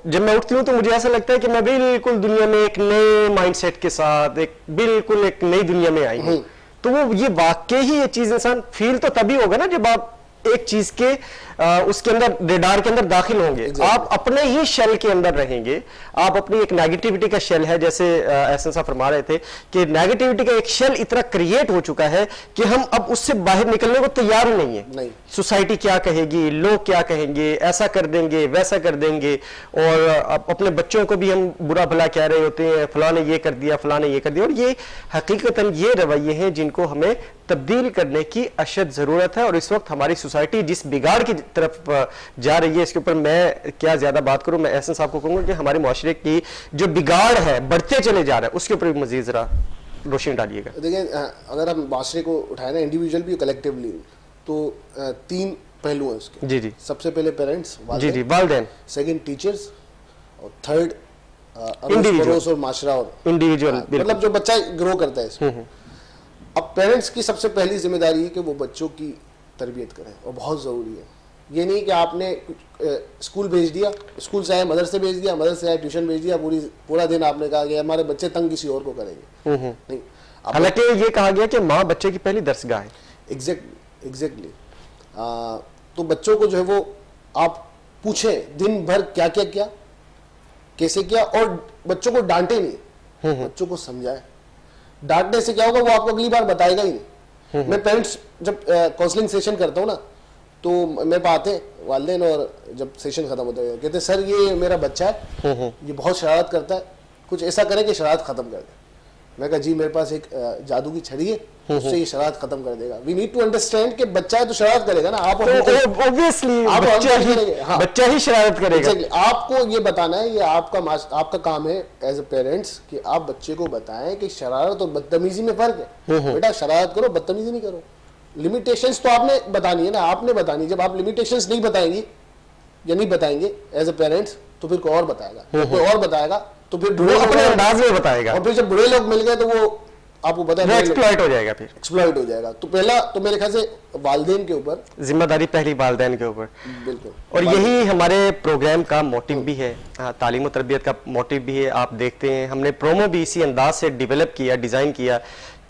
जब मैं उठती हूँ तो मुझे ऐसा लगता है कि मैं बिल्कुल दुनिया में एक नए माइंडसेट के साथ एक बिल्कुल एक नई दुनिया में आई हूँ। तो वो ये वाकई ही ये चीज़ इंसान फील तो तभी होगा ना जब आप एक चीज़ के आ, उसके अंदर रेडार के अंदर दाखिल होंगे Exactly. आप अपने ही शेल के अंदर रहेंगे आप अपनी एक नेगेटिविटी का शेल है जैसे एहसन साहब फरमा रहे थे कि नेगेटिविटी का एक शेल इतना क्रिएट हो चुका है कि हम अब उससे बाहर निकलने को तैयार ही नहीं है नहीं। सोसाइटी क्या कहेगी लोग क्या कहेंगे ऐसा कर देंगे वैसा कर देंगे और अपने बच्चों को भी हम बुरा भला कह रहे होते हैं फलां ने ये कर दिया फलां ने ये कर दिया और ये हकीकतन ये रवैये हैं जिनको हमें तब्दील करने की अशद ज़रूरत है और इस वक्त हमारी सोसाइटी जिस बिगाड़ की तरफ़ जा रही है इसके ऊपर मैं क्या ज़्यादा बात करूँ? मैं एहसन साहब को कहूँगा कि हमारे माशरे की जो बिगाड़ है बढ़ते चले जा रहा है उसके ऊपर भी मजीद ज़रा रोशनी डालिएगा। देखिए अगर हम माशरे को उठाए ना इंडिविजुअल भी कलेक्टिवली तो तीन पहलू हैं उसके जी जी। सबसे पहले पेरेंट्स जी जी वालदेन। सेकंड टीचर्स और थर्ड. पड़ोस और माशरा और इंडिविजुअल मतलब जो बच्चा ग्रो करता है इसमें। अब पेरेंट्स की सबसे पहली ज़िम्मेदारी है कि वो बच्चों की तरबियत करें और बहुत ज़रूरी है। ये नहीं कि आपने कुछ, स्कूल भेज दिया स्कूल से आए मदरसे भेज दिया मदरसे आए ट्यूशन भेज दिया पूरी पूरा दिन आपने कहा कि हमारे बच्चे तंग किसी और को करेंगे। नहीं हालाँकि ये कहा गया कि माँ बच्चे की पहली दरसगाह है। एग्जैक्टली एग्जैक्टली तो बच्चों को जो है वो आप पूछें दिन भर क्या क्या किया कैसे किया और बच्चों को डांटे नहीं। बच्चों को समझाए। डांटने से क्या होगा वो आपको अगली बार बताएगा ही नहीं। मैं पेरेंट्स जब काउंसलिंग सेशन करता हूँ ना तो मेरे पास आते वालदेन और जब सेशन खत्म होता है कहते सर ये मेरा बच्चा है। ये बहुत शरारत करता है। कुछ ऐसा करे कि शरारत खत्म कर दे। मैं कहा जी मेरे पास एक जादू की छड़ी है। उससे ये शरारत खत्म कर देगा। वी नीड टू अंडरस्टैंड कि बच्चा है तो शरारत करेगा ना। आप हम तो- आप बच्चा ही हाँ। बच्चा ही शरारत करेगा। Exactly. आपको ये बताना है ये आपका आपका काम है एज ए पेरेंट्स कि आप बच्चे को बताएँ कि शरारत और बदतमीजी में फ़र्क है। बेटा शरारत करो बदतमीजी नहीं करो। लिमिटेशंस तो आपने बतानी है ना आपने बतानी जब आप लिमिटेशंस नहीं बताएँगी या नहीं बताएँगे एज ए पेरेंट्स तो फिर कोई और बताएगा। कोई और बताएगा तो फिर बुरे अपने अंदाज में बताएगा। और फिर जब बुरे लोग मिल गए तो वो आपको पता है एक्सप्लॉइट हो जाएगा फिर। एक्सप्लॉइट हो जाएगा। तो पहला तो मेरे ख्याल से वालदेन के ऊपर। ज़िम्मेदारी पहली वालदेन के ऊपर। बिल्कुल। और यही हमारे प्रोग्राम का मोटिव भी है। हाँ, तालीम और तरबियत का मोटिव भी है आप देखते हैं। हमने प्रोमो भी इसी अंदाज से डिवेलप किया डिज़ाइन किया।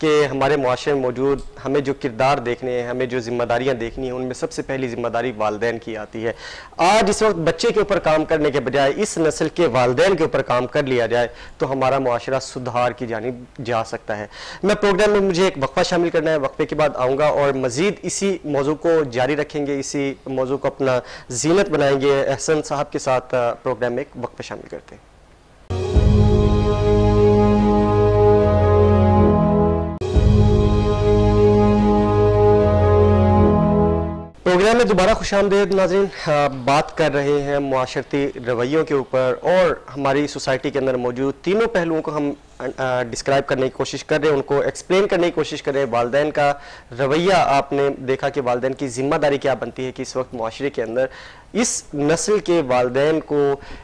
कि हमारे माशरे में मौजूद, हमें जो किरदार देखने हैं, हमें जो जिम्मेदारियाँ देखनी हैं, उनमें सबसे पहली ज़िम्मेदारी वालदेन की आती है। आज इस वक्त बच्चे के ऊपर काम करने के बजाय, इस नस्ल के वालदेन के ऊपर काम कर लिया जाए तो हमारा माशरा सुधार की जानिब जा सकता है। मैं प्रोग्राम में मुझे एक वक्फा शामिल करना है। वक्फे के बाद आऊँगा और मज़ीद इसी मौजू को जारी रखेंगे, इसी मौजू को अपना जीनत बनाएँगे। एहसन साहब के साथ प्रोग्राम में एक वक्फा शामिल करते हैं। प्रोग्राम में दोबारा खुश आमदेद नाजरीन बात कर रहे हैं माशरती रवैयों के ऊपर और हमारी सोसाइटी के अंदर मौजूद तीनों पहलुओं को हम डिस्क्राइब करने की कोशिश कर रहे हैं, उनको एक्सप्लेन करने की कोशिश कर रहे हैं। वालदे का रवैया आपने देखा कि वालदे की ज़िम्मेदारी क्या बनती है कि इस वक्त माशरे के अंदर इस नस्ल के वालदेन को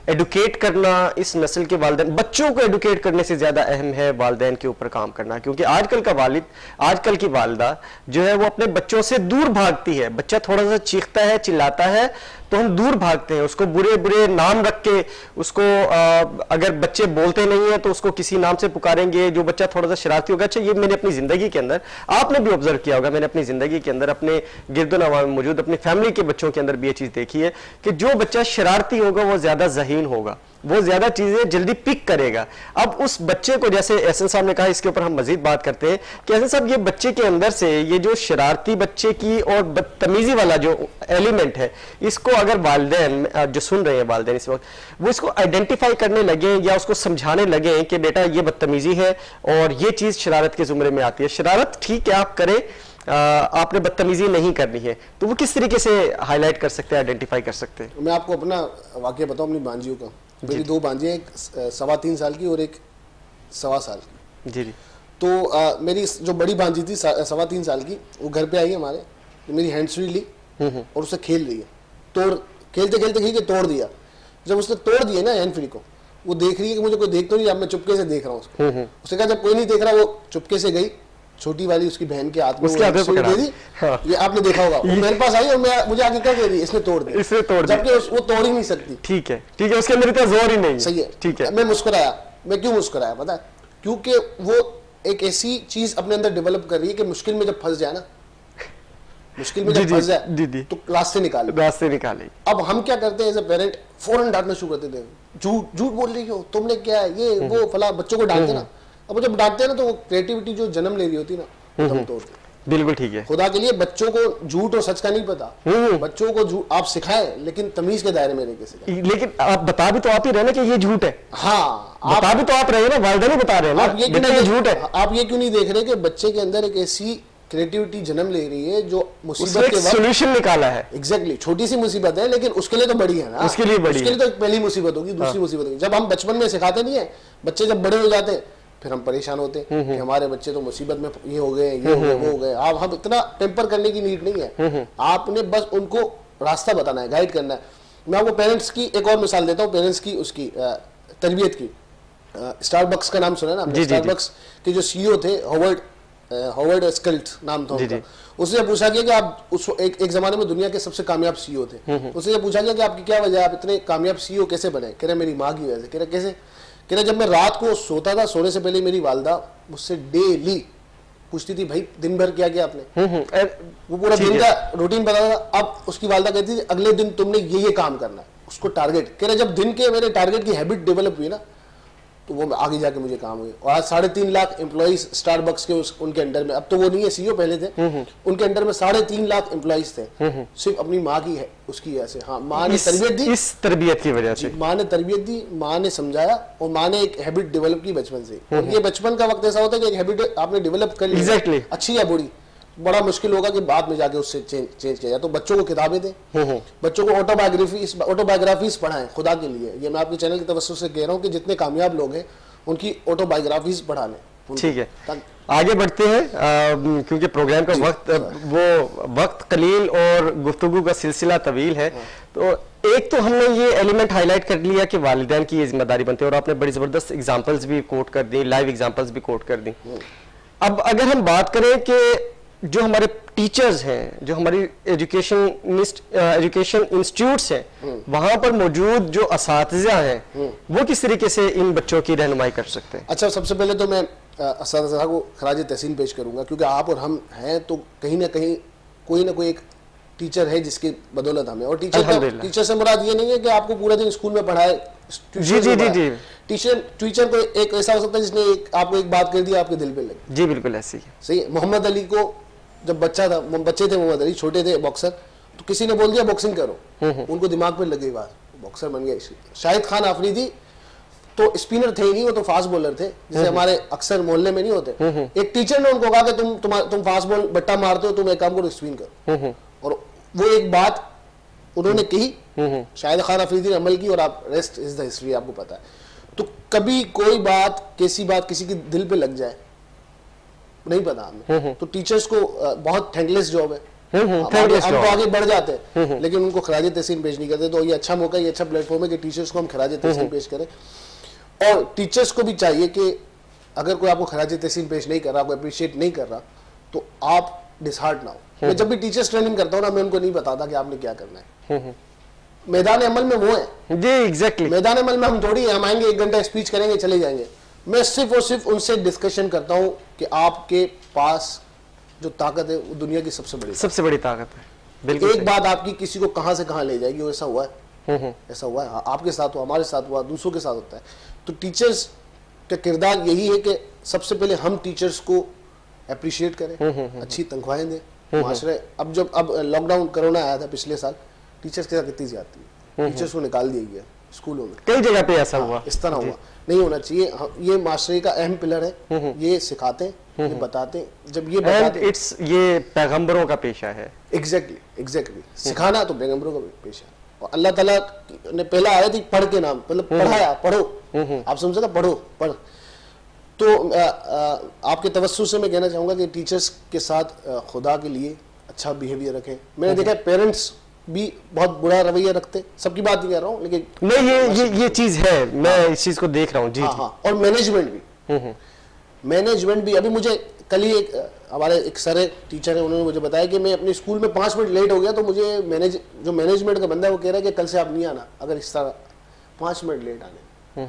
एडुकेट करना इस नस्ल के वालदेन बच्चों को एडुकेट करने से ज़्यादा अहम है वालदेन के ऊपर काम करना क्योंकि आजकल का वालिद आजकल की वालदा जो है वो अपने बच्चों से दूर भागती है। बच्चा थोड़ा सा चीखता है चिल्लाता है तो हम दूर भागते हैं। उसको बुरे बुरे नाम रख के उसको आ, अगर बच्चे बोलते नहीं है तो उसको किसी नाम से पुकारेंगे जो बच्चा थोड़ा सा शरारती होगा। अच्छा ये मैंने अपनी ज़िंदगी के अंदर आपने भी ऑब्ज़र्व किया होगा मैंने अपनी ज़िंदगी के अंदर अपने गिरदो नवा में मौजूद अपनी फैमिली के बच्चों के अंदर भी ये चीज़ देखी है। कि जो बच्चा शरारती होगा, वो ज़्यादा जहीन होगा, वो ज़्यादा चीज़ें जल्दी पिक करेगा। अब उस बच्चे को जैसे एहसन साहब ने कहा, इसके ऊपर हम मजीद बात करते हैं कि एहसन साहब, ये बच्चे के अंदर से ये जो शरारती बच्चे की और बदतमीजी वाला जो एलिमेंट है, इसको अगर वालदेन, जो सुन रहे हैं वालदेन इस वक्त, वो इसको आइडेंटिफाई करने लगे या उसको समझाने लगे कि बेटा ये बदतमीजी है और ये चीज़ शरारत के जुमरे में आती है। शरारत ठीक है, आप करें आपने बदतमीजी नहीं करनी है तो वो किस तरीके से हाईलाइट कर सकते हैं आइडेंटिफाई कर सकते हैं? मैं आपको अपना वाक्य बताऊँ अपनी बांजियों का। मेरी दो बांजी एक सवा तीन साल की और एक सवा साल की। जी जी। तो आ, मेरी जो बड़ी बांजी थी सवा तीन साल की वो घर पे आई है हमारे। मेरी हैंड फ्री ली हम्म, हम्म। और उससे खेल रही है। तोड़ खेलते खेलते खेल के तोड़ दिया। जब उसने तोड़ दिया ना हैंड फ्री को वो देख रही है कि मुझे कोई देख तो नहीं अब मैं चुपके से देख रहा हूँ उसको। हम्म, उसने कहा जब कोई नहीं देख रहा वो चुपके से गई। छोटी वाली उसकी बहन के हाथ में उसके हाथ में दे दी। हाँ। ये आपने देखा होगा। वो मेरे पास आई और मैं मुझे आगे क्या कह रही है इसने तोड़ दी इसने तोड़ दी जबकि वो तोड़ ही नहीं सकती। ठीक है। ठीक है उसके अंदर इतना ज़ोर ही नहीं सही है। ठीक है। मैं मुस्कुराया। मैं क्यों मुस्कुराया पता क्योंकि वो एक ऐसी चीज़ अपने अंदर डेवलप कर रही है कि मुश्किल में जब फंस जाए ना मुश्किल में जब फंस जाए तो रास्ते निकाले। रास्ते निकाले। अब हम क्या करते हैं एज ए पेरेंट फ़ौरन डांटना शुरू करते थे। झूठ झूठ बोल रही हो तुमने क्या है ये हम्म। वो फला बच्चों को डांटते ना। हम्म। अब जब डांटते हैं ना तो वो क्रिएटिविटी जो जन्म ले रही होती ना दम हम्म, तोड़ बिल्कुल ठीक है। खुदा के लिए बच्चों को झूठ और सच का नहीं पता। बच्चों को झूठ आप सिखाएँ लेकिन तमीज के दायरे में रह सिखाएँ। लेकिन आप बता भी तो आप ही रहे ना कि ये झूठ है। हाँ आप, बता भी तो आप रहे ना वालदा नहीं बता रहे ना आप ये क्यों झूठ है। आप ये क्यों नहीं देख रहे कि बच्चे के अंदर एक ऐसी क्रिएटिविटी जन्म ले रही है जो मुसीबत के सोल्यूशन निकाला है। एग्जैक्टली छोटी सी मुसीबत है लेकिन उसके लिए तो बड़ी है ना। उसके लिए बड़ी उसके लिए तो पहली मुसीबत होगी दूसरी हाँ। मुसीबत होगी। जब हम बचपन में सिखाते नहीं है बच्चे जब बड़े हो जाते हैं फिर हम परेशान होते हैं कि हमारे बच्चे तो मुसीबत में ये हो गए ये हो गए वो हो गए। आप हम इतना टेम्पर करने की नीड नहीं है। आपने बस उनको रास्ता बताना है गाइड करना है। मैं आपको पेरेंट्स की एक और मिसाल देता हूँ पेरेंट्स की उसकी तरबियत की। स्टारबक्स का नाम सुना ना स्टारबक्स के जो सीईओ थे हॉवर्ड हॉवर्ड स्कल्ट नाम था उनका। उससे पूछा गया कि आप उस एक एक जमाने में दुनिया के सबसे कामयाब सीईओ थे। उससे पूछा गया कि आपकी क्या वजह आप इतने कामयाब सीईओ कैसे बने? कह रहे मेरी माँ की वजह से। कह रहे कैसे? कि ना जब मैं रात को सोता था सोने से पहले मेरी वालदा मुझसे डेली पूछती थी भाई दिन भर क्या किया आपने? हम्म, हम्म, वो पूरा दिन का रूटीन बताता था। अब उसकी वालदा कहती थी अगले दिन तुमने ये ये काम करना है उसको टारगेट कह रहे जब दिन के मेरे टारगेट की हैबिट डेवलप हुई ना तो वो आगे जाके मुझे काम हुए। और आज साढ़े तीन लाख एम्प्लॉज स्टारबक्स के उस, उनके अंडर में अब तो वो नहीं है सीईओ पहले थे। हम्म, हम्म। उनके अंडर में साढ़े तीन लाख एम्प्लॉज थे। हम्म, सिर्फ़ अपनी माँ की है उसकी वजह से। हाँ माँ ने तरबियत दी। इस तरबियत की वजह से। माँ ने तरबियत दी माँ ने समझाया और माँ ने एक हैबिट डेवलप की बचपन से। और ये बचपन का वक्त ऐसा होता है कि एक हैबिट आपने डेवलप कर ली। अच्छी या बुरी। बड़ा मुश्किल होगा कि बाद में जाके उससे चेंज चेंज किया जाए। तो बच्चों को किताबें दें। बच्चों को ऑटोबायोग्राफी ऑटोबायोग्राफीज पढ़ाएँ खुदा के लिए। ये मैं आपके चैनल की तवस्सु से कह रहा हूँ कि जितने कामयाब लोग हैं उनकी ऑटोबायोग्राफीज पढ़ा लें। ठीक है। आगे बढ़ते हैं क्योंकि प्रोग्राम का वक्त वो वक्त कलील और गुफ्तगु का सिलसिला तवील है। हाँ। तो एक तो हमने ये एलिमेंट हाईलाइट कर लिया कि वालिदैन की ये ज़िम्मेदारी बनती है और आपने बड़ी ज़बरदस्त एग्जांपल्स भी कोट कर दी लाइव एग्जांपल्स भी कोट कर दी। हाँ। अब अगर हम बात करें कि जो हमारे टीचर्स हैं जो हमारी एजुकेशन एजुकेशन इंस्टीट्यूट्स हैं हम्म। वहाँ पर मौजूद जो इस हैं हम्म। वो किस तरीके से इन बच्चों की रहनुमाई कर सकते हैं? अच्छा सबसे पहले तो मैं इस को खराज तहसीन पेश करूँगा क्योंकि आप और हम हैं तो कहीं ना कहीं कोई ना कोई एक टीचर है जिसकी बदौलत हमें। और टीचर टीचर से मुराद ये नहीं है कि आपको पूरा दिन स्कूल में पढ़ाए जी जी जी जी। टीचर टीचर को एक ऐसा हो सकता है जिसने एक, आपको एक बात कर दी आपके दिल पे लगी। जी बिल्कुल ऐसी सही है। मोहम्मद अली को जब बच्चा था बच्चे थे मोहम्मद अली छोटे थे बॉक्सर तो किसी ने बोल दिया बॉक्सिंग करो. हम्म, हम्म। उनको दिमाग पे लगी बात। बॉक्सर बन गया। शाहिद खान आफरीदी तो स्पिनर थे ही नहीं वो तो फास्ट बॉलर थे जैसे हम्म, हमारे अक्सर मोहल्ले में नहीं होते। एक टीचर ने उनको कहा कि तुम तुम तुम फास्ट बॉल बट्टा मारते हो तुम एक काम करो स्पिन करो। और वो एक बात उन्होंने कही शाहिद खान अफरीदी ने अमल की और आप रेस्ट इज़ द हिस्ट्री आपको पता है। तो कभी कोई बात कैसी बात किसी के दिल पे लग जाए नहीं पता हमें। हम्म, हम्म। तो टीचर्स को बहुत थैंकलेस जॉब है। हम्म, हम तो आगे बढ़ जाते हैं। लेकिन उनको खराज तहसीन पेश नहीं करते तो ये अच्छा मौका ये अच्छा प्लेटफॉर्म है कि टीचर्स को हम खराज तहसीन पेश करें। और टीचर्स को भी चाहिए कि अगर कोई आपको खराज तहसीन पेश नहीं कर रहा आपको अप्रिशिएट नहीं कर रहा तो आप डिसहार्ट ना हो। मैं जब भी टीचर्स ट्रेनिंग करता हूँ ना मैं उनको नहीं बताता कि आपने क्या करना है। मैदान अमल में वो है। जी एग्जैक्टली मैदान अमल में हम थोड़ी हम आएँगे एक घंटा स्पीच करेंगे चले जाएँगे। मैं सिर्फ़ और सिर्फ़ उनसे डिस्कशन करता हूँ कि आपके पास जो ताकत है वो दुनिया की सबसे बड़ी सबसे बड़ी ताकत है। बिल्कुल एक बात आपकी किसी को कहाँ से कहाँ ले जाएगी वो ऐसा हुआ है। हम्म, ऐसा हुआ है हाँ, आपके साथ हुआ हमारे साथ हुआ दूसरों के साथ होता है। तो टीचर्स का किरदार यही है कि सबसे पहले हम टीचर्स को अप्रिशिएट हम्म, करें अच्छी तनख्वाहें दें। माशरे अब जब अब लॉकडाउन कोरोना आया था पिछले साल टीचर्स के साथ कितनी ज़्यादा हम्म, टीचर्स को निकाल दिया गया। स्कूलों में कई जगह पे ऐसा हुआ। इस तरह हुआ। नहीं होना चाहिए। ये माशरे का अहम पिलर है। ये सिखाते ये बताते जब ये बताते। इट्स ये पैगंबरों का पेशा है। एग्जैक्टली एग्जैक्टली सिखाना तो पैगंबरों का पेशा है। और अल्लाह ताला ने पहला आया थी पढ़ के नाम मतलब पढ़ाया पढ़ो। आप समझे ना पढ़ो पढ़। तो अ, अ, आपके तवस्सु से मैं कहना चाहूँगा कि टीचर्स के साथ खुदा के लिए अच्छा बिहेवियर रखें। मैंने देखा पेरेंट्स भी बहुत बुरा रवैया रखते सबकी बात नहीं कर रहा हूँ लेकिन नहीं ये ये ये चीज़ है मैं इस चीज़ को देख रहा हूँ जी हाँ हाँ और मैनेजमेंट भी। मैनेजमेंट भी अभी मुझे कल ही एक हमारे एक सर है टीचर है उन्होंने मुझे बताया कि मैं अपने स्कूल में पाँच मिनट लेट हो गया तो मुझे मैनेज जो मैनेजमेंट का बंदा है वो कह रहा है कि कल से आप नहीं आना अगर इस तरह पाँच मिनट लेट आने।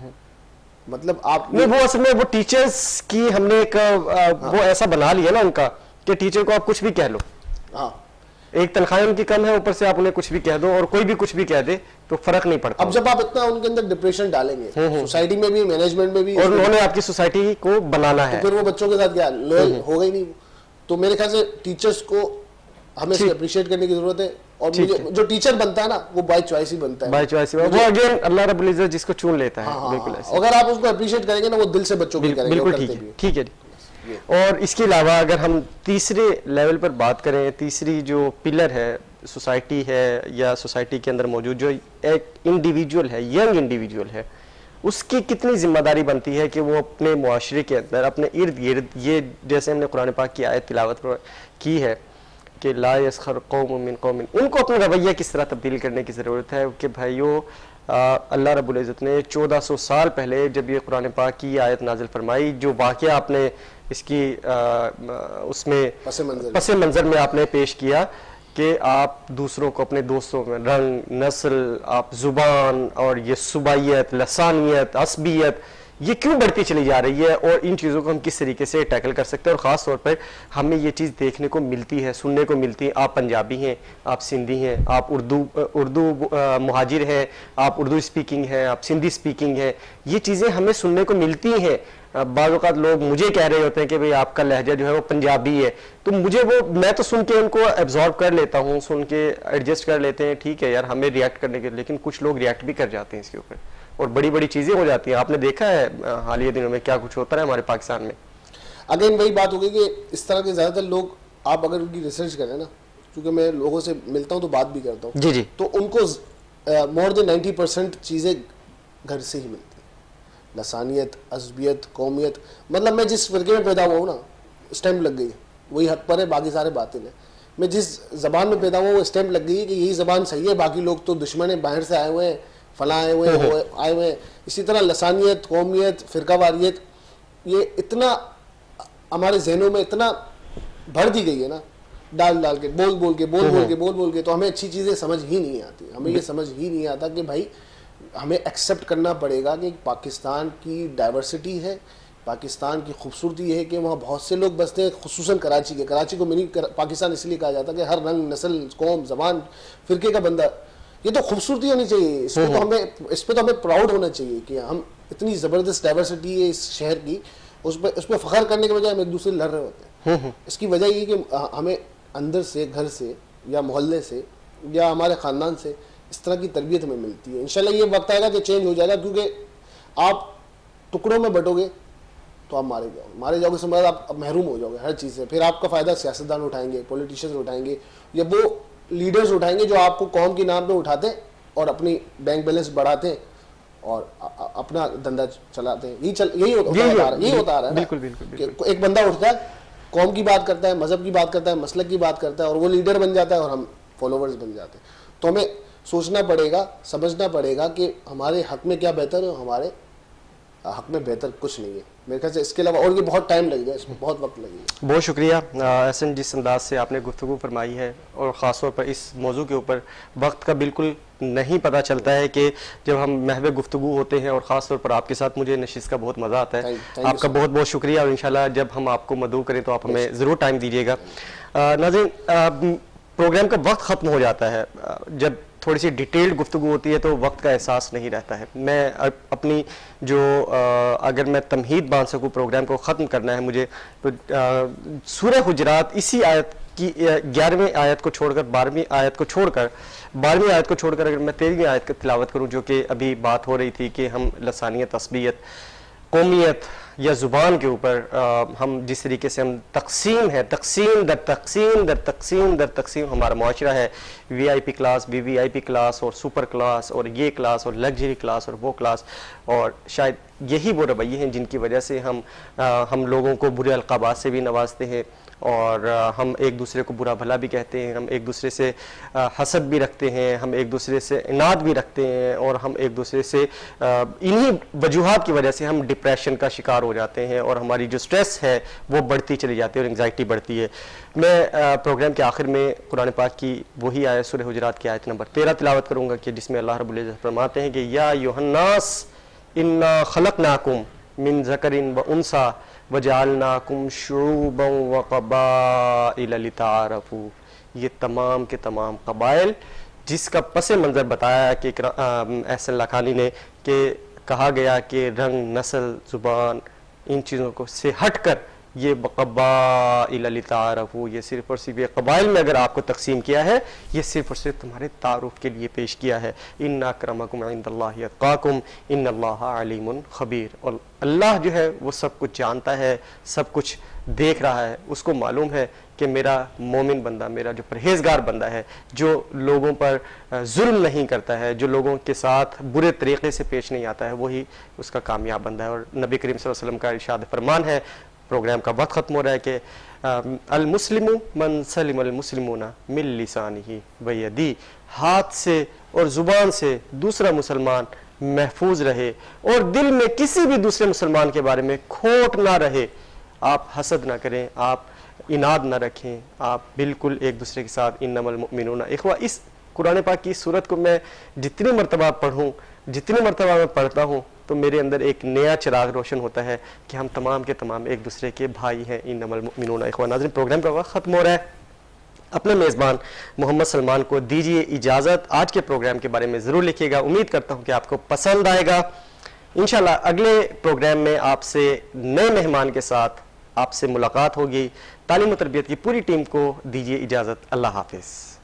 मतलब आप नहीं वो असल में वो टीचर्स की हमने एक वो ऐसा बना लिया ना उनका कि टीचर को आप कुछ भी कह लो। हाँ। एक तनख्वाहें उनकी कम है ऊपर से आप उन्हें कुछ भी कह दो और कोई भी कुछ भी कह दे तो फ़र्क नहीं पड़ता। अब जब आप इतना उनके अंदर डिप्रेशन डालेंगे सोसाइटी में भी मैनेजमेंट में भी और उन्होंने आपकी सोसाइटी को बनाना है। फिर वो बच्चों के साथ क्या लॉयल हो गई नहीं तो मेरे ख्याल से टीचर्स को हमें अप्रिशिएट करने की ज़रूरत है और मुझे जो टीचर बनता है ना वो बाय चॉइस ही बनता है। बाई चॉइस वो अगेन अल्लाह रब्बुल इज़्ज़त जिसको चुन लेता है हाँ, हाँ, बिल्कुल हाँ। ऐसे। अगर आप उसको अप्रिशिएट करेंगे ना वो दिल से बच्चों की करेंगे बिल्कुल ठीक है। ठीक है और इसके अलावा अगर हम तीसरे लेवल पर बात करें, तीसरी जो पिलर है सोसाइटी है या सोसाइटी के अंदर मौजूद जो एक इंडिविजुअल है यंग इंडिविजुअल है, उसकी कितनी ज़िम्मेदारी बनती है कि वो अपने मुआशरे के अंदर, अपने इर्द गिर्द, ये जैसे हमने कुरान पाक की आयत तिलावत की है कि ला यसखर कौम मिन कौम उनको अपना रवैया किस तरह तब्दील करने की ज़रूरत है कि भाइयों अल्लाह रबुल्ज़त ने 1400 साल पहले जब ये कुरान पाक की आयत नाजिल फरमाई, जो वाक़ आपने इसकी आ, उसमें पस मंज़र। पस मंज़र में आपने पेश किया कि आप दूसरों को अपने दोस्तों में रंग नस्ल आप ज़ुबान और ये सुबाइत लसानियत असबियत ये क्यों बढ़ती चली जा रही है और इन चीज़ों को हम किस तरीके से टैकल कर सकते हैं? और ख़ास तौर पर हमें ये चीज़ देखने को मिलती है सुनने को मिलती है। आप पंजाबी हैं आप सिंधी हैं आप उर्दू उर्दू मुहाजिर हैं आप उर्दू स्पीकिंग हैं आप सिंधी स्पीकिंग हैं। ये चीज़ें हमें सुनने को मिलती हैं। अ, लोग मुझे कह रहे होते हैं कि भाई आपका लहजा जो है वो पंजाबी है। तो मुझे वो मैं तो सुन के उनको एब्जॉर्व कर लेता हूँ सुन के एडजस्ट कर लेते हैं ठीक है यार हमें रिएक्ट करने के लेकिन कुछ लोग रिएक्ट भी कर जाते हैं इसके ऊपर। और बड़ी बड़ी चीज़ें हो जाती हैं। आपने देखा है हालिया दिनों में क्या कुछ होता है हमारे पाकिस्तान में? अगेन वही बात होगी कि इस तरह के ज़्यादातर लोग आप अगर उनकी रिसर्च करें ना क्योंकि मैं लोगों से मिलता हूँ तो बात भी करता हूँ। जी जी। तो उनको मोर देन नाइन्टी परसेंट चीज़ें घर से ही मिलती लसानियत असबियत कौमियत मतलब मैं जिस फिरके में पैदा हुआ हूँ ना स्टैम्प लग गई वही हक पर है बाकी सारे बातिल हैं। मैं जिस ज़बान में पैदा हुआ वो स्टैम्प लग गई है कि यही ज़बान सही है बाकी लोग तो दुश्मन है बाहर से आए हुए हैं फला आए हुए हैं आए हुए हैं। इसी तरह लसानियत कौमियत फ़िरकावारियत ये इतना हमारे जहनों में इतना भर दी गई है ना डाल डाल के बोल बोल के बोल बोल के बोल बोल के तो हमें अच्छी चीज़ें समझ ही नहीं आती। हमें ये समझ ही नहीं आता कि भाई हमें एक्सेप्ट करना पड़ेगा कि पाकिस्तान की डाइवर्सिटी है पाकिस्तान की खूबसूरती है कि वहाँ बहुत से लोग बसते हैं खसूस कराची के। कराची को मिनी कर, पाकिस्तान इसलिए कहा जाता है कि हर रंग नस्ल कौम जबान फिरके का बंदा। ये तो खूबसूरती होनी चाहिए। इस पर तो हमें इस पर तो हमें प्राउड होना चाहिए कि हम इतनी ज़बरदस्त डाइवर्सिटी है इस शहर की। उस पर उस पर फ़ख्र करने के बजाय हम एक दूसरे लड़ रहे होते हैं। इसकी वजह ये कि हमें अंदर से घर से या मोहल्ले से या हमारे ख़ानदान से इस तरह की तरबियत हमें मिलती है। इंशाल्लाह ये वक्त आएगा कि चेंज हो जाएगा क्योंकि आप टुकड़ों में बटोगे तो आप मारे जाओगे। मारे जाओगे समझ आप अब महरूम हो जाओगे हर चीज़ से। फिर आपका फ़ायदा सियासतदान उठाएँगे पॉलिटिशियंस उठाएँगे या वो लीडर्स उठाएँगे जो आपको कौम के नाम पे उठाते हैं और अपनी बैंक बैलेंस बढ़ाते हैं और अपना धंधा चलाते। हैं यही चल यही होता यही होता है यही होता आ रहा है बिल्कुल, बिल्कुल, एक बंदा उठता है कौम की बात करता है मज़हब की बात करता है मसलक की बात करता है और वो लीडर बन जाता है और हम फॉलोवर्स बन जाते हैं। तो हमें सोचना पड़ेगा समझना पड़ेगा कि हमारे हक में क्या बेहतर है और हमारे हक में बेहतर कुछ नहीं है। मेरे ख्याल से इसके अलावा और ये बहुत टाइम लगेगा इसमें बहुत वक्त लगेगा। बहुत शुक्रिया एहसन जिस अंदाज से आपने गुफ्तु फरमाई है और ख़ास तौर पर इस मौजू के ऊपर वक्त का बिल्कुल नहीं पता चलता है कि जब हम महव गुफ्तु होते हैं और ख़ास तौर पर आपके साथ मुझे नशीस का बहुत मज़ा आता है। Thank you आपका बहुत बहुत शुक्रिया और इंशाल्लाह जब हम आपको मदू करें तो आप हमें ज़रूर टाइम दीजिएगा। नाजिन प्रोग्राम का वक्त ख़त्म हो जाता है। जब थोड़ी सी डिटेल्ड गुफ्तु होती है तो वक्त का एहसास नहीं रहता है। मैं अपनी जो अगर मैं तमहीद बाँध सकूँ प्रोग्राम को ख़त्म करना है मुझे तो सूर्य हुजरात इसी आयत की ग्यारहवीं आयत को छोड़कर, बारहवीं आयत को छोड़कर, बारहवीं आयत को छोड़कर अगर मैं तेरहवीं आयत की तिलावत करूँ, जो कि अभी बात हो रही थी कि हम लसानियत, तस्बीयत कौमियत या ज़ुबान के ऊपर हम जिस तरीके से हम तकसीम है तकसीम दर तकसीम दर तकसीम दर तकसीम हमारा माशरा है। V I P class V V I P class और सुपर क्लास और ये क्लास और लग्जरी क्लास और वो क्लास और शायद यही वो रवैये हैं जिनकी वजह से हम आ, हम लोगों को बुरे अलकाबात से भी नवाजते हैं। और हम एक दूसरे को बुरा भला भी कहते हैं, हम एक दूसरे से हसद भी रखते हैं, हम एक दूसरे से इनाद भी रखते हैं और हम एक दूसरे से इन्हीं वजूहत की वजह से हम डिप्रेशन का शिकार हो जाते हैं और हमारी जो स्ट्रेस है वो बढ़ती चली जाती है और एंगजाइटी बढ़ती है। मैं प्रोग्राम के आखिर में कुरान पाक की वही आय सुर हुजरात की आयत नंबर तेरह तिलावत करूँगा कि जिसमें अल्लाह रब्बुल इज़्ज़त फरमाते हैं कि या योहन्नास इन्ना खलक नाकुम मिन जकरिन व उनसा वजालनाकुम शुरूबन व कबाइल ये तमाम के तमाम कबाइल, जिसका पस मंज़र बताया कि एहसन लखानी ने कि कहा गया कि रंग, नस्ल, ज़ुबान, इन चीज़ों को से हटकर ये बकबाइलतारफू ये सिर्फ़ और सिर्फ़ कबाइल में अगर आपको तकसीम किया है, ये सिर्फ़ और सिर्फ़ तुम्हारे तारुफ के लिए पेश किया है। इन अक्रमकुम इंदल्लाकुम इन अलीम खबीर। और अल्लाह जो है, वो सब कुछ जानता है, सब कुछ देख रहा है। उसको मालूम है कि मेरा मोमिन बंदा, मेरा जो परहेजगार बंदा है, जो लोगों पर जुल्म नहीं करता है, जो लोगों के साथ बुरे तरीके से पेश नहीं आता है, वही उसका कामयाब बंदा है। और नबी करीम वसल्लम का इरशाद फरमान है प्रोग्राम का वक्त ख़त्म हो रहा है कि अलमुस्लिम मन सलिम अलमुस्लिमूना मिल लिसानी ही वयदी हाथ से और ज़ुबान से दूसरा मुसलमान महफूज रहे और दिल में किसी भी दूसरे मुसलमान के बारे में खोट ना रहे आप हसद ना करें आप इनाद ना रखें आप बिल्कुल एक दूसरे के साथ इन मिनूना इखवा इस कुरान पाक की सूरत को मैं जितनी मरतबा पढ़ूँ जितनी मरतबा मैं पढ़ता हूँ तो मेरे अंदर एक नया चिराग रोशन होता है कि हम तमाम के तमाम एक दूसरे के भाई हैं, इन नमल मिनूना इखवा नाजरीन। प्रोग्राम का वक्त ख़त्म हो रहा है। अपने मेज़बान मोहम्मद सलमान को दीजिए इजाज़त। आज के प्रोग्राम के बारे में ज़रूर लिखिएगा। उम्मीद करता हूँ कि आपको पसंद आएगा। इंशाल्लाह अगले प्रोग्राम में आपसे नए मेहमान के साथ आपसे मुलाकात होगी। तालीम तरबियत की पूरी टीम को दीजिए इजाज़त। अल्लाह हाफिज़।